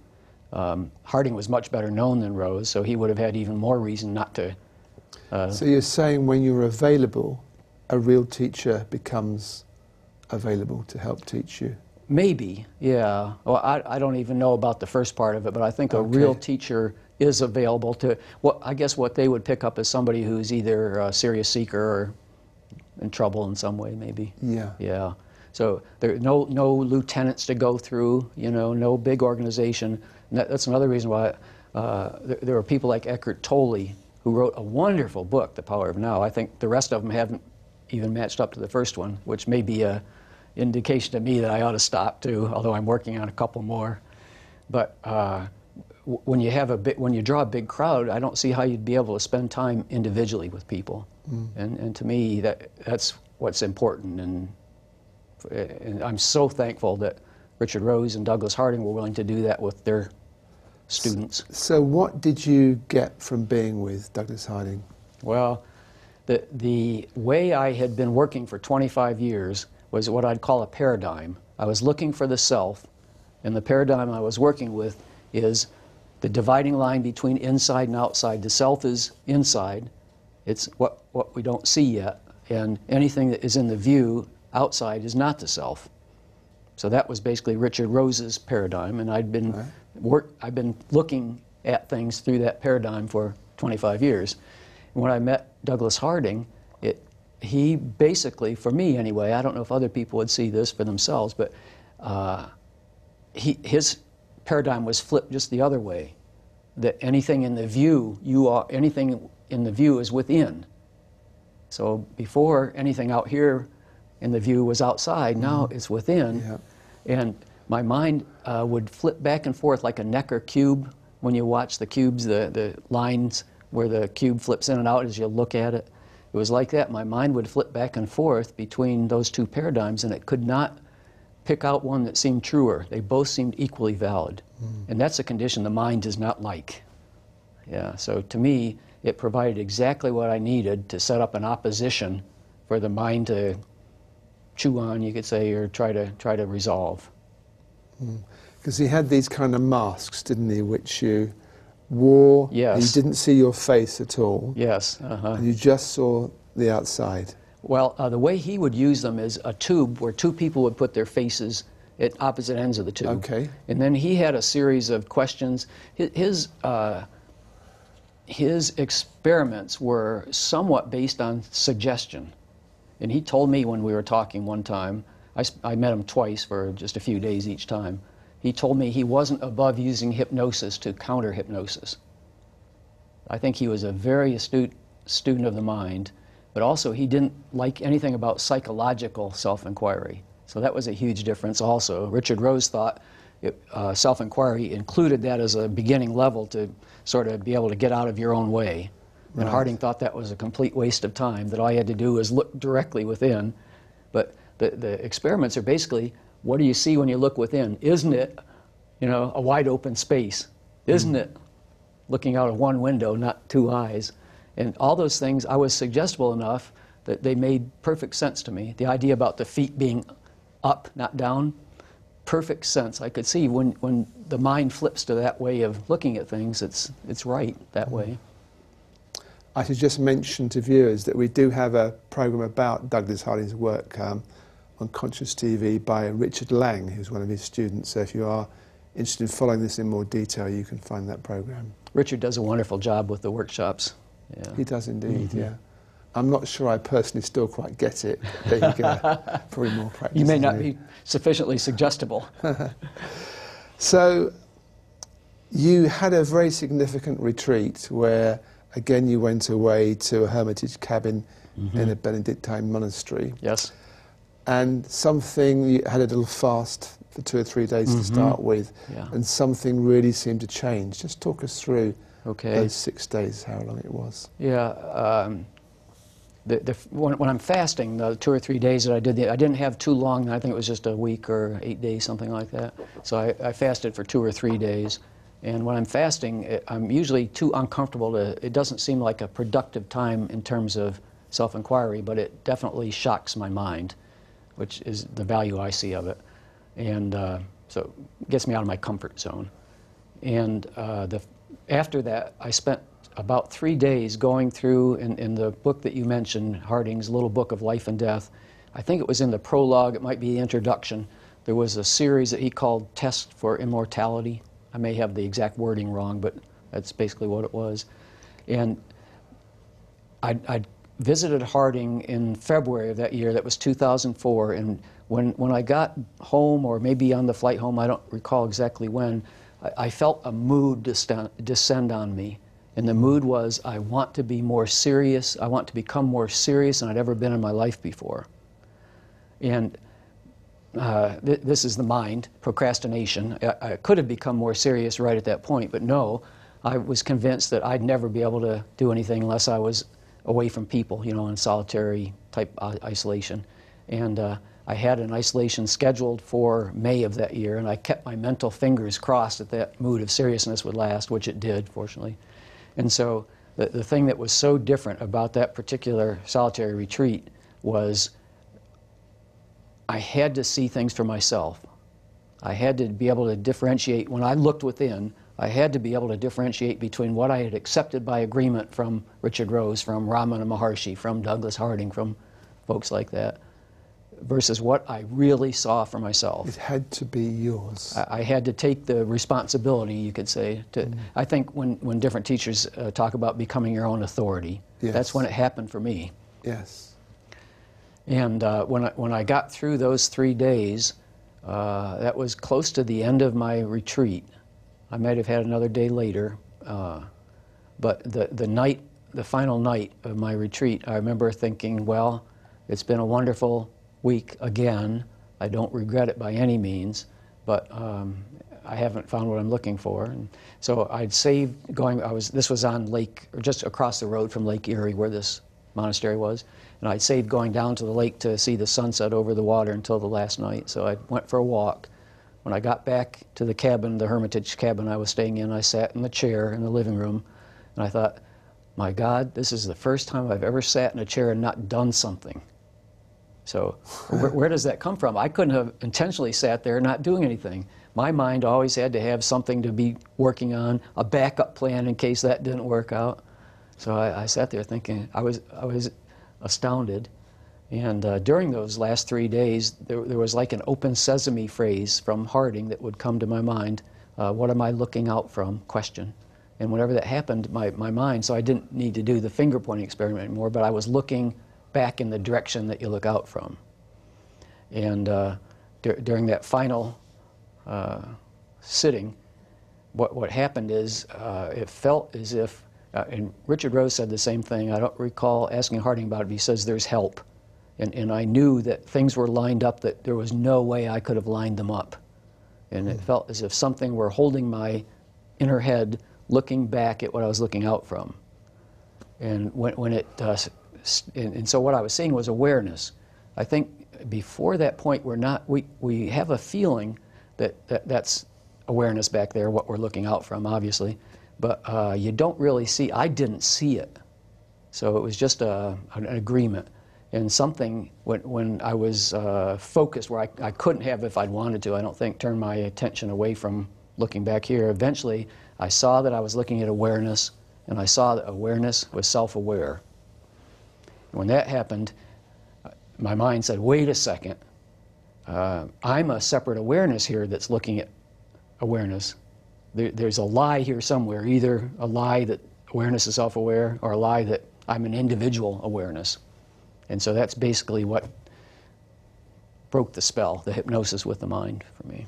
Um, Harding was much better known than Rose, so he would have had even more reason not to. Uh, so you're saying when you're available, a real teacher becomes available to help teach you? Maybe, yeah. Well, I, I don't even know about the first part of it, but I think a real teacher is available to what I guess what they would pick up is somebody who's either a serious seeker or in trouble in some way, maybe. Yeah. Yeah. So there are no no lieutenants to go through. You know, no big organization. That, that's another reason why uh, there, there, are people like Eckhart Tolle who wrote a wonderful book, The Power of Now. I think the rest of them haven't even matched up to the first one, which may be a indication to me that I ought to stop too, although I'm working on a couple more. But uh, when you have a bit, when you draw a big crowd, I don't see how you'd be able to spend time individually with people. Mm. And, and to me, that that's what's important. And, and I'm so thankful that Richard Rose and Douglas Harding were willing to do that with their students. So, what did you get from being with Douglas Harding? Well, the, the way I had been working for 25 years was what I'd call a paradigm. I was looking for the self, and the paradigm I was working with is the dividing line between inside and outside. The self is inside, it's what, what we don't see yet, and anything that is in the view outside is not the self. So that was basically Richard Rose's paradigm, and I'd been, right. work, I've been looking at things through that paradigm for 25 years. When I met Douglas Harding, he basically, for me anyway, I don't know if other people would see this for themselves, but uh, he, his paradigm was flipped just the other way. That anything in the view, you are anything in the view is within. So before anything out here in the view was outside, mm-hmm. now it's within. Yeah. And my mind uh, would flip back and forth like a Necker cube. When you watch the cubes, the, the lines where the cube flips in and out as you look at it. It was like that. My mind would flip back and forth between those two paradigms, and it could not pick out one that seemed truer. They both seemed equally valid. Mm. And that's a condition the mind does not like. Yeah, so to me, it provided exactly what I needed to set up an opposition for the mind to chew on, you could say, or try to try to resolve. Because mm. he had these kind of masks, didn't he, which you wore. Yes. You didn't see your face at all. Yes. Uh-huh. You just saw the outside. Well, uh, the way he would use them is a tube where two people would put their faces at opposite ends of the tube. Okay. And then he had a series of questions. His, his, uh, his experiments were somewhat based on suggestion. And he told me when we were talking one time, I, I met him twice for just a few days each time he told me he wasn't above using hypnosis to counter hypnosis. I think he was a very astute student of the mind, but also he didn't like anything about psychological self inquiry. So that was a huge difference, also. Richard Rose thought uh, self inquiry included that as a beginning level to sort of be able to get out of your own way. Right. And Harding thought that was a complete waste of time, that all you had to do was look directly within. But the, the experiments are basically what do you see when you look within? Isn't it, you know, a wide open space? Isn't mm. it looking out of one window, not two eyes? And all those things, I was suggestible enough that they made perfect sense to me. The idea about the feet being up, not down, perfect sense. I could see when, when the mind flips to that way of looking at things, it's, it's right that way. I should just mention to viewers that we do have a program about Douglas Harding's work. Um, on Conscious TV by Richard Lang, who's one of his students. So if you are interested in following this in more detail, you can find that program. Richard does a wonderful job with the workshops. Yeah. He does indeed, mm-hmm. yeah. I'm not sure I personally still quite get it. There you go. Probably more practice. You may not be sufficiently suggestible. so, you had a very significant retreat where again, you went away to a hermitage cabin in a Benedictine monastery. Yes. And something, you had a little fast for two or three days to start with, Yeah. and something really seemed to change. Just talk us through Okay. those six days, how long it was. Yeah. Um, the, the, when, when I'm fasting, the two or three days that I did, the, I didn't have too long. I think it was just a week or eight days, something like that. So I, I fasted for two or three days. And when I'm fasting, it, I'm usually too uncomfortable to, it doesn't seem like a productive time in terms of self inquiry, but it definitely shocks my mind, which is the value I see of it. And uh, so it gets me out of my comfort zone. And uh, the, after that, I spent about three days going through in, in the book that you mentioned, Harding's Little Book of Life and Death. I think it was in the prologue, it might be the introduction. There was a series that he called Test for Immortality. I may have the exact wording wrong, but that's basically what it was. And I, I visited Harding in February of that year. That was 2004. And when, when I got home, or maybe on the flight home, I don't recall exactly when, I, I felt a mood descend, descend on me. And the mood was, I want to be more serious. I want to become more serious than I'd ever been in my life before. And uh, th- this is the mind, procrastination. I, I could have become more serious right at that point, but no, I was convinced that I'd never be able to do anything unless I was away from people, you know, in solitary type uh, isolation. And uh, I had an isolation scheduled for May of that year, and I kept my mental fingers crossed that that mood of seriousness would last, which it did, fortunately. And so the, the thing that was so different about that particular solitary retreat was I had to see things for myself. I had to be able to differentiate. When I looked within, I had to be able to differentiate between what I had accepted by agreement from Richard Rose, from Ramana Maharshi, from Douglas Harding, from folks like that, versus what I really saw for myself. It had to be yours. I I had to take the responsibility, you could say. To, I think when, when different teachers uh, talk about becoming your own authority, Yes. that's when it happened for me. yes. And uh, when, I, when I got through those three days, uh, that was close to the end of my retreat. I might have had another day later, uh, but the, the night, the final night of my retreat, I remember thinking, well, it's been a wonderful week again. I don't regret it by any means, but um, I haven't found what I'm looking for. And so I'd saved going. I was. This was on Lake, or just across the road from Lake Erie, where this monastery was. And I'd saved going down to the lake to see the sunset over the water until the last night. So I went for a walk. When I got back to the cabin, the Hermitage cabin I was staying in, I sat in the chair in the living room, and I thought, my God, this is the first time I've ever sat in a chair and not done something. So where, where does that come from? I couldn't have intentionally sat there not doing anything. My mind always had to have something to be working on, a backup plan in case that didn't work out. So I, I sat there thinking, I was, I was astounded. And uh, during those last three days, there, there was like an open sesame phrase from Harding that would come to my mind. Uh, what am I looking out from? Question. And whenever that happened, my, my mind, so I didn't need to do the finger pointing experiment anymore, but I was looking back in the direction that you look out from. And uh, dur- during that final uh, sitting, what, what happened is uh, it felt as if, uh, and Richard Rose said the same thing. I don't recall asking Harding about it, but he says there's help. And, and I knew that things were lined up that there was no way I could have lined them up. And it felt as if something were holding my inner head looking back at what I was looking out from. And when, when it, uh, and, and so what I was seeing was awareness. I think before that point, we're not, we, we have a feeling that, that that's awareness back there, what we're looking out from, obviously. But uh, you don't really see, I didn't see it. So it was just a, an agreement. And something, when, when I was uh, focused, where I, I couldn't have if I'd wanted to, I don't think, turn my attention away from looking back here. Eventually, I saw that I was looking at awareness, and I saw that awareness was self aware. When that happened, uh, my mind said, wait a second, uh, I'm a separate awareness here that's looking at awareness. There, there's a lie here somewhere, either a lie that awareness is self aware or a lie that I'm an individual awareness. And so that's basically what broke the spell, the hypnosis with the mind for me.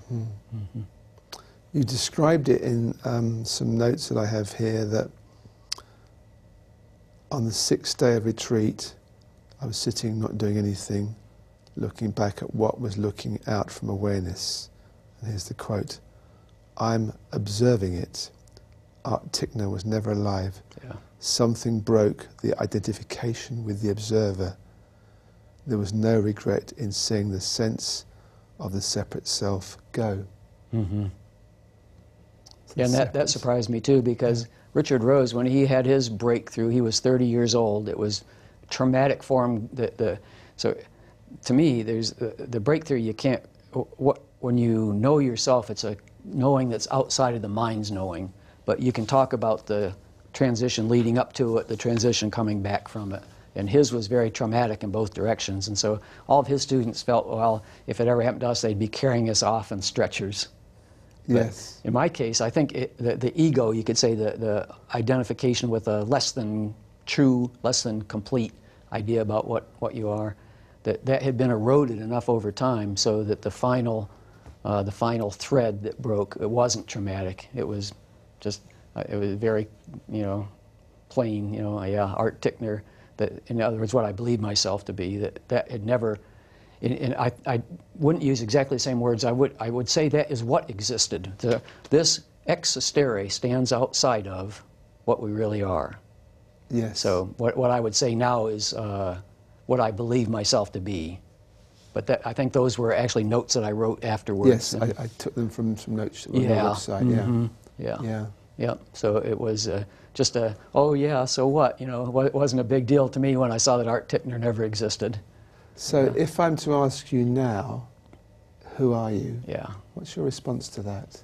You described it in um, some notes that I have here that On the sixth day of retreat, I was sitting, not doing anything, looking back at what was looking out from awareness. And here's the quote I'm observing it. Art Ticknor was never alive. Yeah. Something broke the identification with the observer. There was no regret in seeing the sense of the separate self go. Mm-hmm. Yeah, and that, that surprised me too because Richard Rose, when he had his breakthrough, he was 30 years old. It was traumatic for him. The, the, so to me, there's the, the breakthrough you can't, what, when you know yourself, it's a knowing that's outside of the mind's knowing. But you can talk about the transition leading up to it, the transition coming back from it. And his was very traumatic in both directions. And so all of his students felt, well, if it ever happened to us, they'd be carrying us off in stretchers. Yes. But in my case, I think it, the, the ego, you could say the, the identification with a less than true, less than complete idea about what, what you are, that, that had been eroded enough over time so that the final, uh, the final thread that broke, it wasn't traumatic. It was just, uh, it was very, you know, plain, you know, yeah, Art Ticknor, that, in other words, what I believe myself to be, that that had never, and, I, I wouldn't use exactly the same words. I would, I would say that is what existed. The, this existere stands outside of what we really are. Yes. So what, what I would say now is uh, what I believe myself to be. But that, I think those were actually notes that I wrote afterwards. Yes, I, I took them from some notes on yeah. the website. mhm, Yeah. Yeah. Yeah. Yeah. So it was uh, just a, oh yeah, so what? You know, it wasn't a big deal to me when I saw that Art Ticknor never existed. So Yeah. if I'm to ask you now, who are you? Yeah. What's your response to that?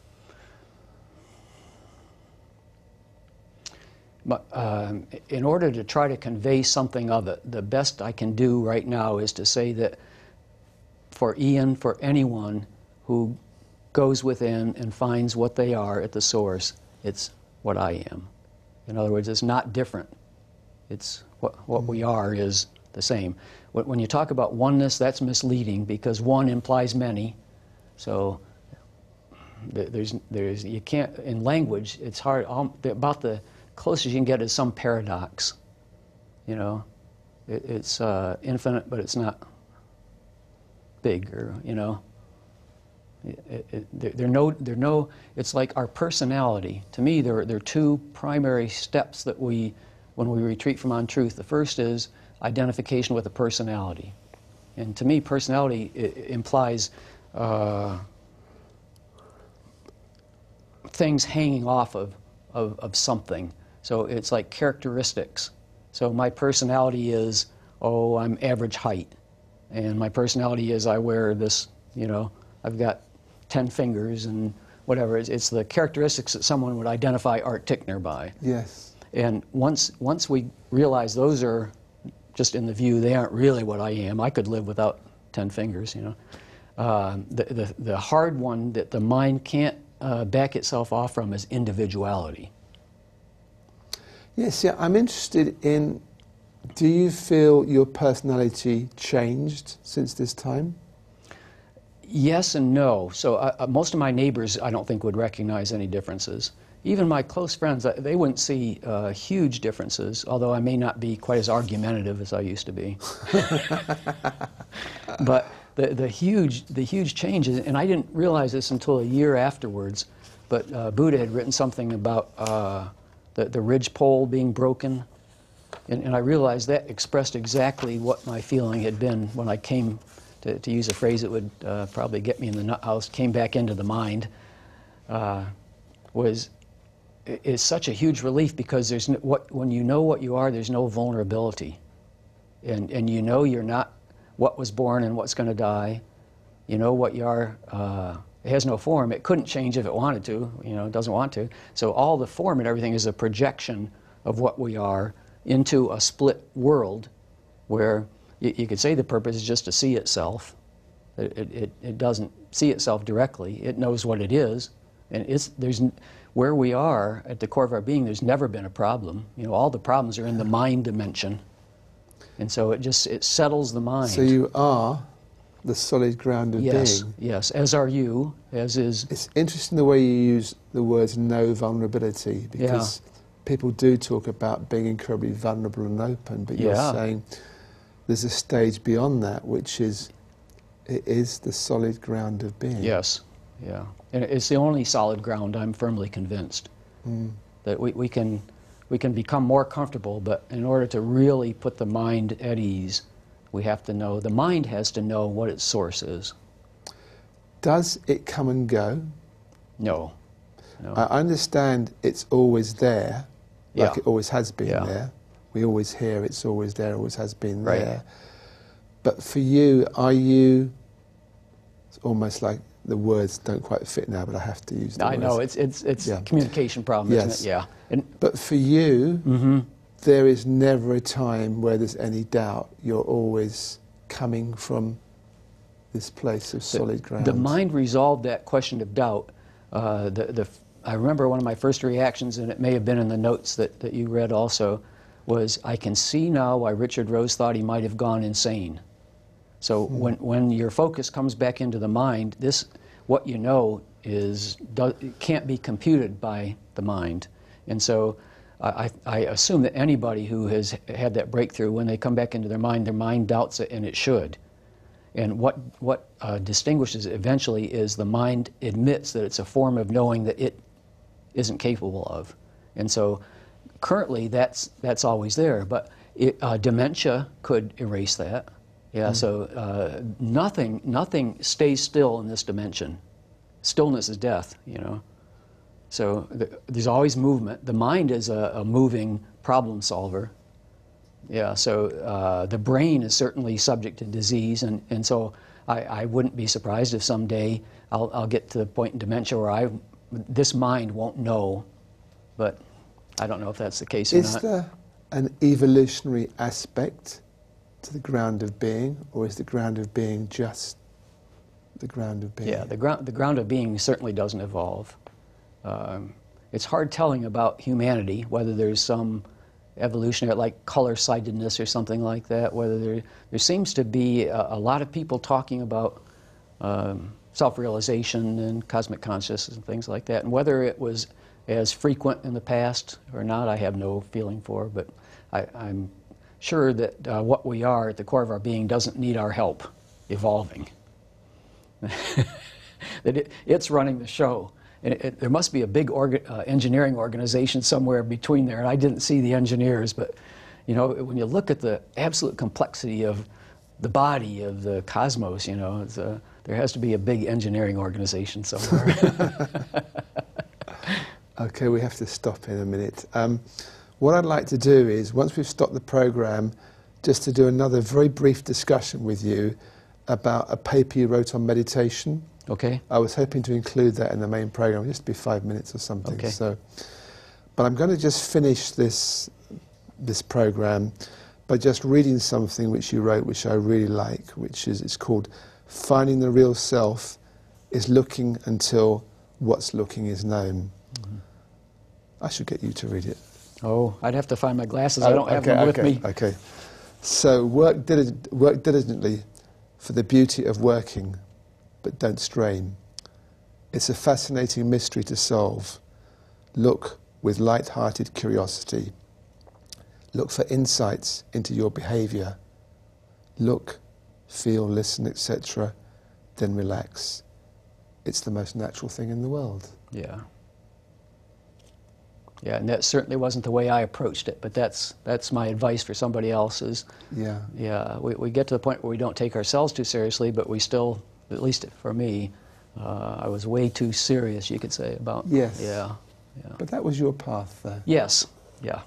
But um, in order to try to convey something of it, the best I can do right now is to say that for Iain, for anyone who goes within and finds what they are at the source, it's what I am. In other words, it's not different. It's what, what we are is the same. When when you talk about oneness, that's misleading because one implies many. So there's, there's, you can't, in language, it's hard, um, about the closest you can get is some paradox. You know, it, it's uh, infinite, but it's not big, or, you know. There, no, there no, it's like our personality. To me, there, are- there are two primary steps that we, when we retreat from untruth. The first is identification with a personality. And to me, personality implies uh, things hanging off of, of, of something. So it's like characteristics. So my personality is, oh, I'm average height. And my personality is I wear this, you know, I've got 10 fingers and whatever. It's, it's the characteristics that someone would identify Art Ticknor by. Yes. And once, once we realize those are just in the view, they aren't really what I am. I could live without 10 fingers, you know. Uh, the, the, the hard one that the mind can't uh, back itself off from is individuality. Yes, yeah, I'm interested in do you feel your personality changed since this time? Yes and no. So uh, uh, most of my neighbors, I don't think, would recognize any differences. Even my close friends, uh, they wouldn't see uh, huge differences, although I may not be quite as argumentative as I used to be. but the, the, huge, the huge changes, and I didn't realize this until a year afterwards, but uh, Buddha had written something about uh, the, the ridge pole being broken. And, and I realized that expressed exactly what my feeling had been when I came, to, to use a phrase that would uh, probably get me in the nut house, came back into the mind, uh, was is such a huge relief because there's no, what, when you know what you are, there's no vulnerability. And, and you know you're not what was born and what's going to die. You know what you are. Uh, it has no form. It couldn't change if it wanted to. You know, it doesn't want to. So all the form and everything is a projection of what we are into a split world where you, you could say the purpose is just to see itself. It, it, it, doesn't see itself directly. It knows what it is. And it's, there's, where we are at the core of our being, there's never been a problem. You know, all the problems are in the mind dimension. And so it just, it settles the mind. So you are the solid ground of yes, being. yes, as are you, as is, It's interesting the way you use the words no vulnerability because people do talk about being incredibly vulnerable and open, but you're saying there's a stage beyond that, which is it is the solid ground of being. Yes, yeah. And it's the only solid ground, I'm firmly convinced, Mm. that we, we, can, we can become more comfortable, but in order to really put the mind at ease, we have to know, the mind has to know what its source is. Does it come and go? No. no. I understand it's always there, like Yeah. it always has been Yeah. there. We always hear it's always there, always has been Right. there. But for you, are you? It's almost like the words don't quite fit now, but I have to use. The I know, it's, it's, it's Yeah. a communication problem, Yes. isn't it? Yeah. And, But for you, hmm there is never a time where there's any doubt. You're always coming from this place of solid ground. The mind resolved that question of doubt. Uh, the, the, I remember one of my first reactions, and it may have been in the notes that, that you read also, was I can see now why Richard Rose thought he might have gone insane. So when, when your focus comes back into the mind, this, what you know is, do, can't be computed by the mind. And so I, I assume that anybody who has had that breakthrough, when they come back into their mind, their mind doubts it, and it should. And what, what uh, distinguishes it eventually is the mind admits that it's a form of knowing that it isn't capable of. And so currently that's, that's always there. But it, uh, dementia could erase that. Yeah, so uh, nothing, nothing stays still in this dimension. Stillness is death, you know. So th- there's always movement. The mind is a, a moving problem solver. Yeah, so uh, the brain is certainly subject to disease, and, and so I, I wouldn't be surprised if someday I'll, I'll get to the point in dementia where I, this mind won't know, but I don't know if that's the case or is not. there an evolutionary aspect to the ground of being, or is the ground of being just the ground of being? Yeah, the ground, the ground of being certainly doesn't evolve. Um, it's hard telling about humanity, whether there's some evolutionary, like color sightedness or something like that, whether there, there seems to be a, a lot of people talking about um, self realization and cosmic consciousness and things like that. And whether it was as frequent in the past or not, I have no feeling for, but I, I'm sure that uh, what we are at the core of our being doesn't need our help evolving. that it, it's running the show. And it, it- there must be a big orga, uh, engineering organization somewhere between there. And I didn't see the engineers, but you know, when you look at the absolute complexity of the body of the cosmos, you know, it's, uh, there has to be a big engineering organization somewhere. Okay, we have to stop in a minute. Um, what I'd like to do is, once we've stopped the program, just to do another very brief discussion with you about a paper you wrote on meditation. okay? I was hoping to include that in the main program, just to be five minutes or something. Okay. So, but I'm going to just finish this this program by just reading something which you wrote, which I really like, which is it's called "Finding the Real Self is Looking Until What's Looking Is Known." I should get you to read it. Oh, I'd have to find my glasses. Oh, I don't have okay, them with okay, me. Okay. So work, work diligently for the beauty of working, but don't strain. It's a fascinating mystery to solve. Look with light-hearted curiosity. Look for insights into your behavior. Look, feel, listen, etc. Then relax. It's the most natural thing in the world. Yeah. Yeah, and that certainly wasn't the way I approached it, but that's, that's my advice for somebody else is, Yeah. yeah, we, we get to the point where we don't take ourselves too seriously, but we still, at least for me, uh, I was way too serious, you could say, about, Yes. yeah, yeah. But that was your path, though, Yes, yeah,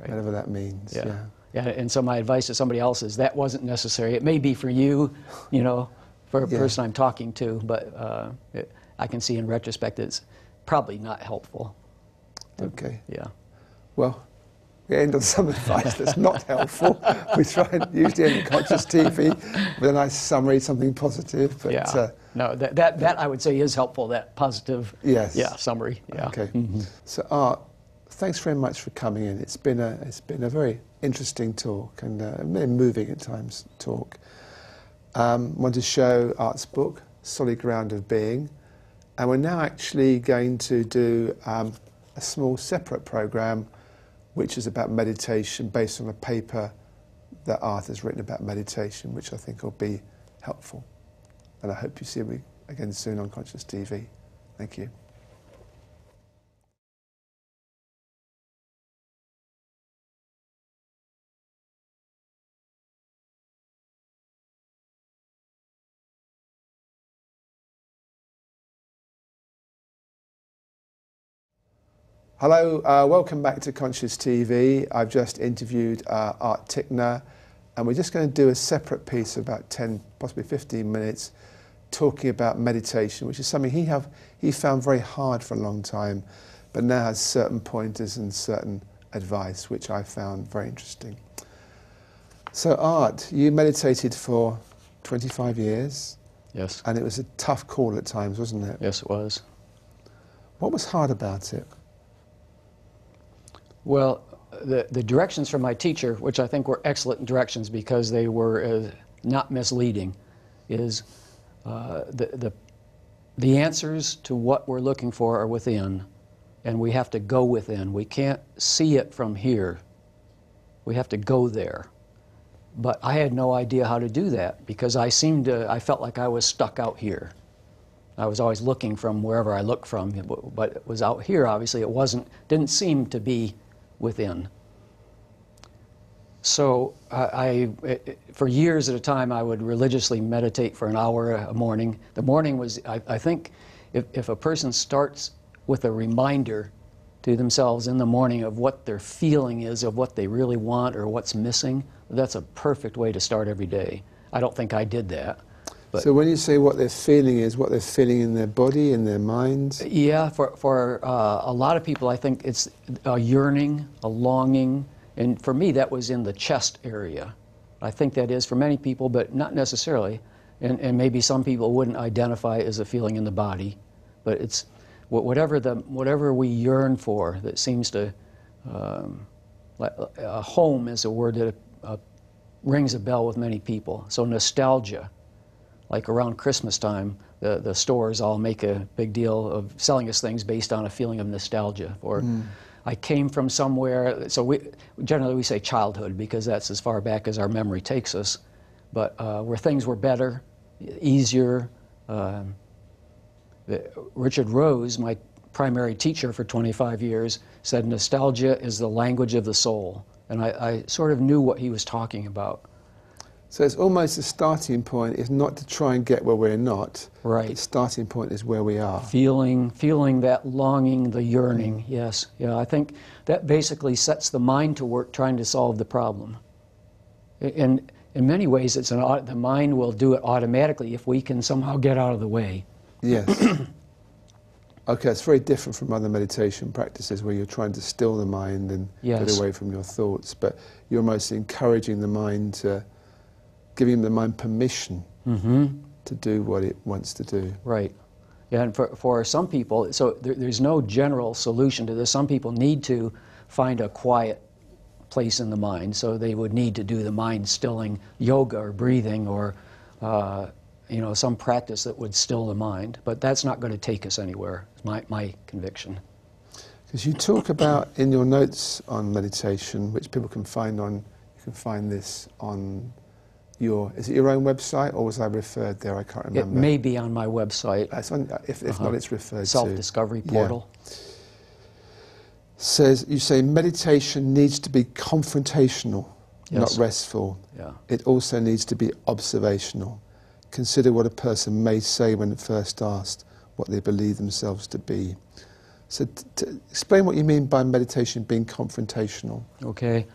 right. whatever that means. Yeah. yeah. yeah. and so my advice to somebody else is that wasn't necessary. It may be for you, you know, for a Yeah. person I'm talking to, but uh, it, I can see in retrospect it's probably not helpful. Okay. Yeah. Well, we end on some advice that's not helpful. we try and usually end the conscious TV with a nice summary, something positive. But yeah. uh, no, that, that, that I would say is helpful, that positive Yes. yeah, summary. Yeah. okay. Mm-hmm. So, Art, thanks very much for coming in. It's been a it's been a very interesting talk and a very moving at times talk. Um, want to show Art's book, Solid Ground of Being, and we're now actually going to do um, a small separate program which is about meditation based on a paper that Art has written about meditation, which I think will be helpful. And I hope you see me again soon on Conscious TV. Thank you. Hello, uh, welcome back to Conscious TV. I've just interviewed uh, Art Ticknor, and we're just going to do a separate piece of about 10, possibly 15 minutes, talking about meditation, which is something he, have, he found very hard for a long time, but now has certain pointers and certain advice, which I found very interesting. So, Art, you meditated for 25 years. Yes. And it was a tough call at times, wasn't it? Yes, it was. What was hard about it? Well, the, the directions from my teacher, which I think were excellent directions because they were uh, not misleading, is uh, the, the, the answers to what we're looking for are within, and we have to go within. We can't see it from here. We have to go there. But I had no idea how to do that because I seemed to, I felt like I was stuck out here. I was always looking from wherever I looked from, but it was out here, obviously. It wasn't, didn't seem to be within. So I, for years at a time, I would religiously meditate for an hour a morning. The morning was, I, I think, if, if a person starts with a reminder to themselves in the morning of what their feeling is, of what they really want or what's missing, that's a perfect way to start every day. I don't think I did that. But so when you say what they're feeling is, what they're feeling in their body, in their minds? Yeah, for, for uh, a lot of people, I think it's a yearning, a longing, and for me, that was in the chest area. I think that is for many people, but not necessarily. And, and maybe some people wouldn't identify as a feeling in the body, but it's whatever, the, whatever we yearn for that seems to, um, a home is a word that uh, rings a bell with many people. So nostalgia like around Christmas time, the, the stores all make a big deal of selling us things based on a feeling of nostalgia. Or mm. I came from somewhere, so we, generally we say childhood because that's as far back as our memory takes us, but uh, where things were better, easier. Um, Richard Rose, my primary teacher for 25 years, said nostalgia is the language of the soul. And I, I sort of knew what he was talking about. So it's almost the starting point is not to try and get where we're not. Right. The starting point is where we are. Feeling, feeling that longing, the yearning. Yes. Yeah. I think that basically sets the mind to work trying to solve the problem. And in many ways, it's an the mind will do it automatically if we can somehow get out of the way. Yes. okay, it's very different from other meditation practices where you're trying to still the mind and yes. get away from your thoughts, but you're almost encouraging the mind to giving the mind permission mm-hmm. to do what it wants to do. Right. Yeah, and for, for some people, so there, there's no general solution to this. Some people need to find a quiet place in the mind, so they would need to do the mind stilling yoga or breathing or uh, you know some practice that would still the mind. But that's not going to take us anywhere. Is my my conviction. Because you talk about in your notes on meditation, which people can find on, you can find this on your, is it your own website or was I referred there? I can't remember. It may be on my website. On, if, if uh-huh. not, it's referred to. Self-discovery portal. Yeah. Says, you say meditation needs to be confrontational, yes. not restful. Yeah. It also needs to be observational. Consider what a person may say when first asked what they believe themselves to be. So, explain what you mean by meditation being confrontational. Okay.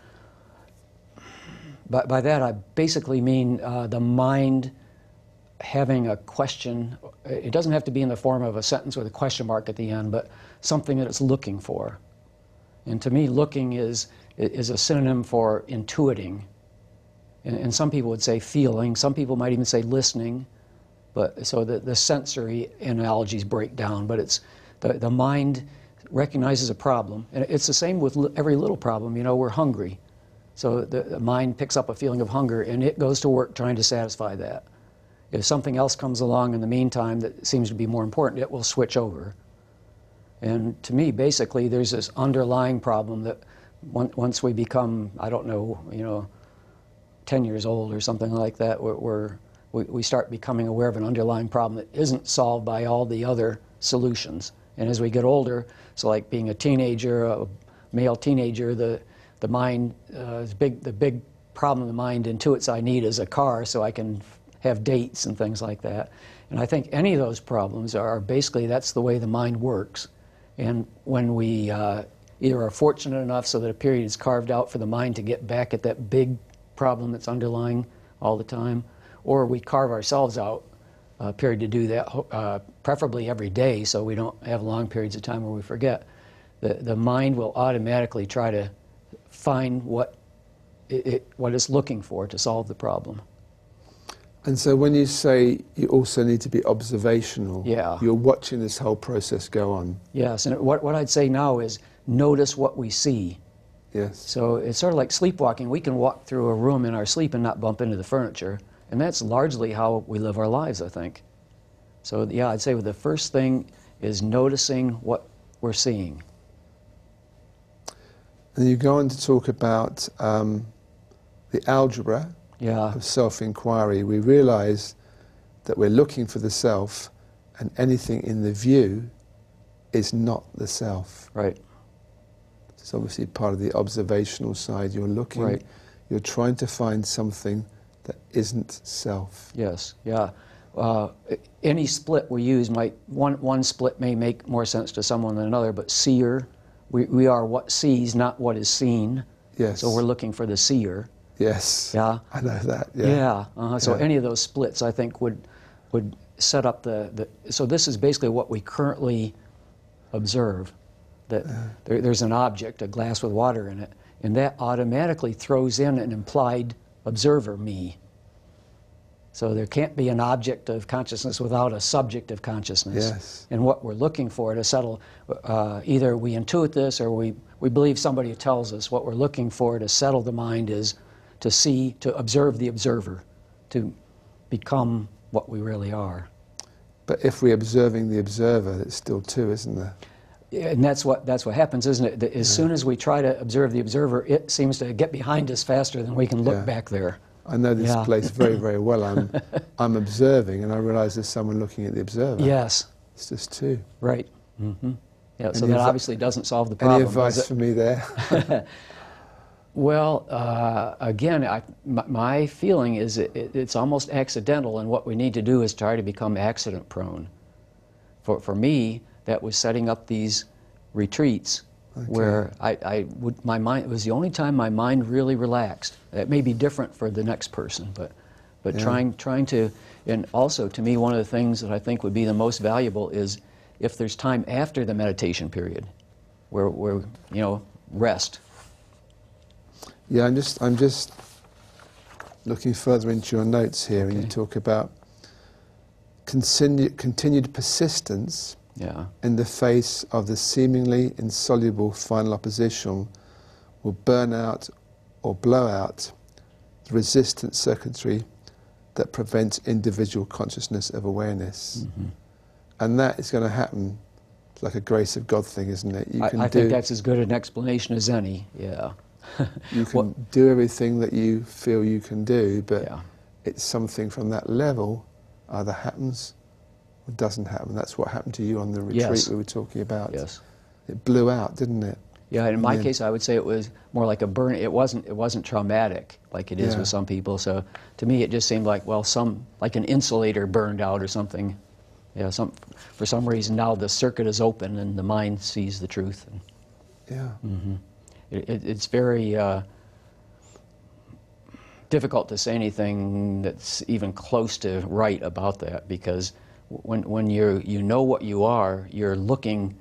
By, by that, I basically mean uh, the mind having a question. It doesn't have to be in the form of a sentence with a question mark at the end, but something that it's looking for. And to me, looking is, is a synonym for intuiting. And, and some people would say feeling, some people might even say listening. But, so the, the sensory analogies break down, but it's the, the mind recognizes a problem. And it's the same with every little problem. You know, we're hungry. So the mind picks up a feeling of hunger and it goes to work trying to satisfy that. If something else comes along in the meantime that seems to be more important, it will switch over. And to me, basically, there's this underlying problem that once we become, I don't know, you know, 10 years old or something like that, we're, we, we start becoming aware of an underlying problem that isn't solved by all the other solutions. And as we get older, so like being a teenager, a male teenager, the, the mind uh, is big, the big problem the mind intuits I need is a car so I can have dates and things like that. And I think any of those problems are basically that's the way the mind works. And when we uh, either are fortunate enough so that a period is carved out for the mind to get back at that big problem that's underlying all the time, or we carve ourselves out a period to do that, uh, preferably every day so we don't have long periods of time where we forget, the, the mind will automatically try to find what it, it, what it's looking for to solve the problem. And so when you say you also need to be observational, Yeah. you're watching this whole process go on. Yes, and what, what I'd say now is notice what we see. Yes. So it's sort of like sleepwalking. We can walk through a room in our sleep and not bump into the furniture. And that's largely how we live our lives, I think. So, yeah, I'd say the first thing is noticing what we're seeing. And you go on to talk about um, the algebra Yeah, of self-inquiry. We realize that we're looking for the self and anything in the view is not the self. right, It's obviously part of the observational side. You're looking, Right. you're trying to find something that isn't self. yes, yeah. Uh, any split we use might, one, one split may make more sense to someone than another, but seer, we, we are what sees, not what is seen. Yes. So we're looking for the seer. Yes. Yeah. I know that. Yeah. Yeah. uh-huh. So Yeah. any of those splits, I think, would would set up the, the. So this is basically what we currently observe. That there, there's an object, a glass with water in it, and that automatically throws in an implied observer, me. So there can't be an object of consciousness without a subject of consciousness. Yes. And what we're looking for to settle, uh, either we intuit this or we, we believe somebody tells us. What we're looking for to settle the mind is to see, to observe the observer, to become what we really are. But if we're observing the observer, it's still two, isn't there? And that's what, that's what happens, isn't it? That As soon as we try to observe the observer, it seems to get behind us faster than we can look Yeah. back there. I know this Yeah. place very, very well. I'm, I'm observing, and I realise there's someone looking at the observer. Yes, It's just two. right. Mm -hmm. Yeah, so that obviously doesn't solve the problem. Any advice for me there? Well, uh, again, I, my, my feeling is it, it, it's almost accidental, and what we need to do is try to become accident prone. For, for me, that was setting up these retreats where I, I would, my mind, it was the only time my mind really relaxed. It may be different for the next person, but, but Yeah. trying, trying to, and also to me, one of the things that I think would be the most valuable is if there's time after the meditation period where, where you know, rest. yeah, I'm just, I'm just looking further into your notes here, and you talk about continu- continued persistence Yeah. in the face of the seemingly insoluble final opposition will burn out or blow out the resistance circuitry that prevents individual consciousness of awareness. Mm-hmm. And that is going to happen like a grace of God thing, isn't it? You I, can I do, think that's as good an explanation as any. Yeah. you can do everything that you feel you can do, but Yeah. it's something from that level either happens doesn't happen. That's what happened to you on the retreat Yes. we were talking about. Yes. It blew out, didn't it? Yeah. In my Yeah. case, I would say it was more like a burn. It wasn't. It wasn't traumatic like it is Yeah. with some people. So to me, it just seemed like well, some like an insulator burned out or something. Yeah. Some for some reason now the circuit is open and the mind sees the truth. And Yeah. it, it, it's very. Uh, difficult to say anything that's even close to right about that because when, when you you know what you are, you're looking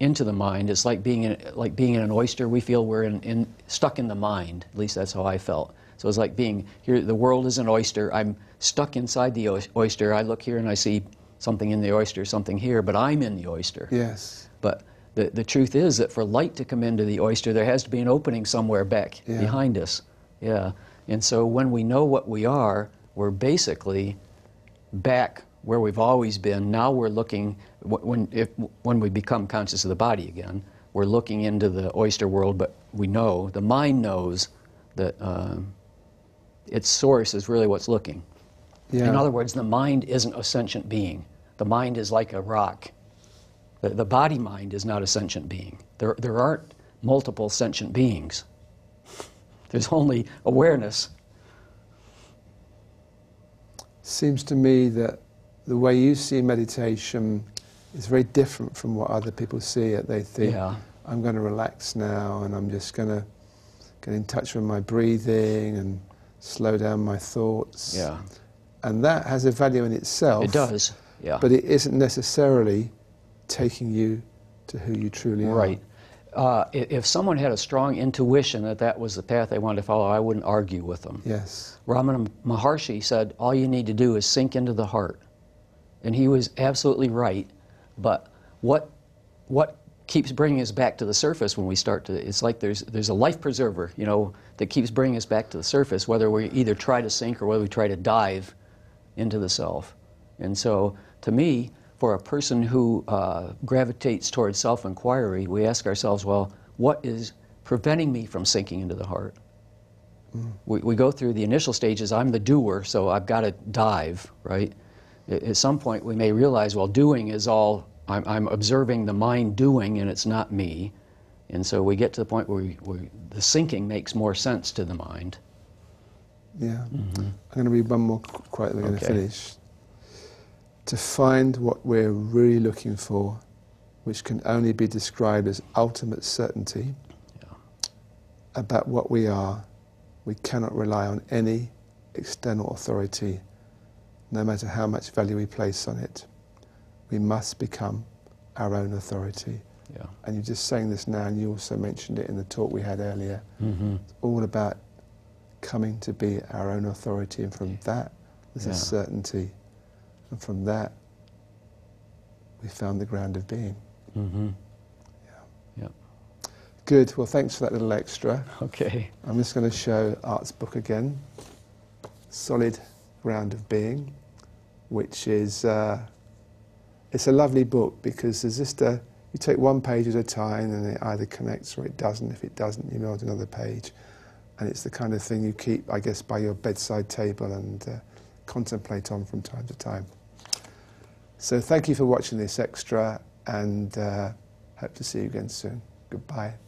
into the mind. It's like being in, like being in an oyster. We feel we're in, in, stuck in the mind. At least that's how I felt. So it's like being here. The world is an oyster. I'm stuck inside the oyster. I look here and I see something in the oyster, something here, but I'm in the oyster. Yes. But the, the truth is that for light to come into the oyster, there has to be an opening somewhere back Yeah. behind us. Yeah. And so when we know what we are, we're basically back where we've always been. Now we're looking, when, if, when we become conscious of the body again, we're looking into the oyster world, but we know, the mind knows that um, its source is really what's looking. Yeah. In other words, the mind isn't a sentient being. The mind is like a rock. The, the body mind is not a sentient being. There, there aren't multiple sentient beings. There's only awareness. Seems to me that the way you see meditation is very different from what other people see it. They think, Yeah. I'm going to relax now and I'm just going to get in touch with my breathing and slow down my thoughts. Yeah, And that has a value in itself. it does. Yeah. But it isn't necessarily taking you to who you truly are. Right. Uh, if someone had a strong intuition that that was the path they wanted to follow, I wouldn't argue with them. Yes. Ramana Maharshi said, all you need to do is sink into the heart. And he was absolutely right. But what, what keeps bringing us back to the surface when we start to, it's like there's, there's a life preserver, you know, that keeps bringing us back to the surface, whether we either try to sink or whether we try to dive into the self. And so, to me, for a person who uh, gravitates towards self inquiry, we ask ourselves, well, what is preventing me from sinking into the heart? We, we go through the initial stages, I'm the doer, so I've got to dive, right? At, some point, we may realize, well, doing is all, I'm, I'm observing the mind doing, and it's not me. And so we get to the point where, we, where the sinking makes more sense to the mind. Yeah. Mm-hmm. I'm going to read one more qu- quote and to finish. To find what we're really looking for, which can only be described as ultimate certainty Yeah. about what we are, we cannot rely on any external authority, no matter how much value we place on it. We must become our own authority. Yeah. And you're just saying this now, and you also mentioned it in the talk we had earlier. Mm-hmm. It's all about coming to be our own authority, and from that, there's Yeah. a certainty. And from that, we found the ground of being. Mm-hmm. Yeah. Yeah. Good. Well, thanks for that little extra. Okay. I'm just going to show Art's book again Solid Ground of Being, which is. Uh, it's a lovely book because there's just a. You take one page at a time and it either connects or it doesn't. If it doesn't, you move to another page. And it's the kind of thing you keep, I guess, by your bedside table and uh, contemplate on from time to time. So thank you for watching this extra and uh, hope to see you again soon. Goodbye.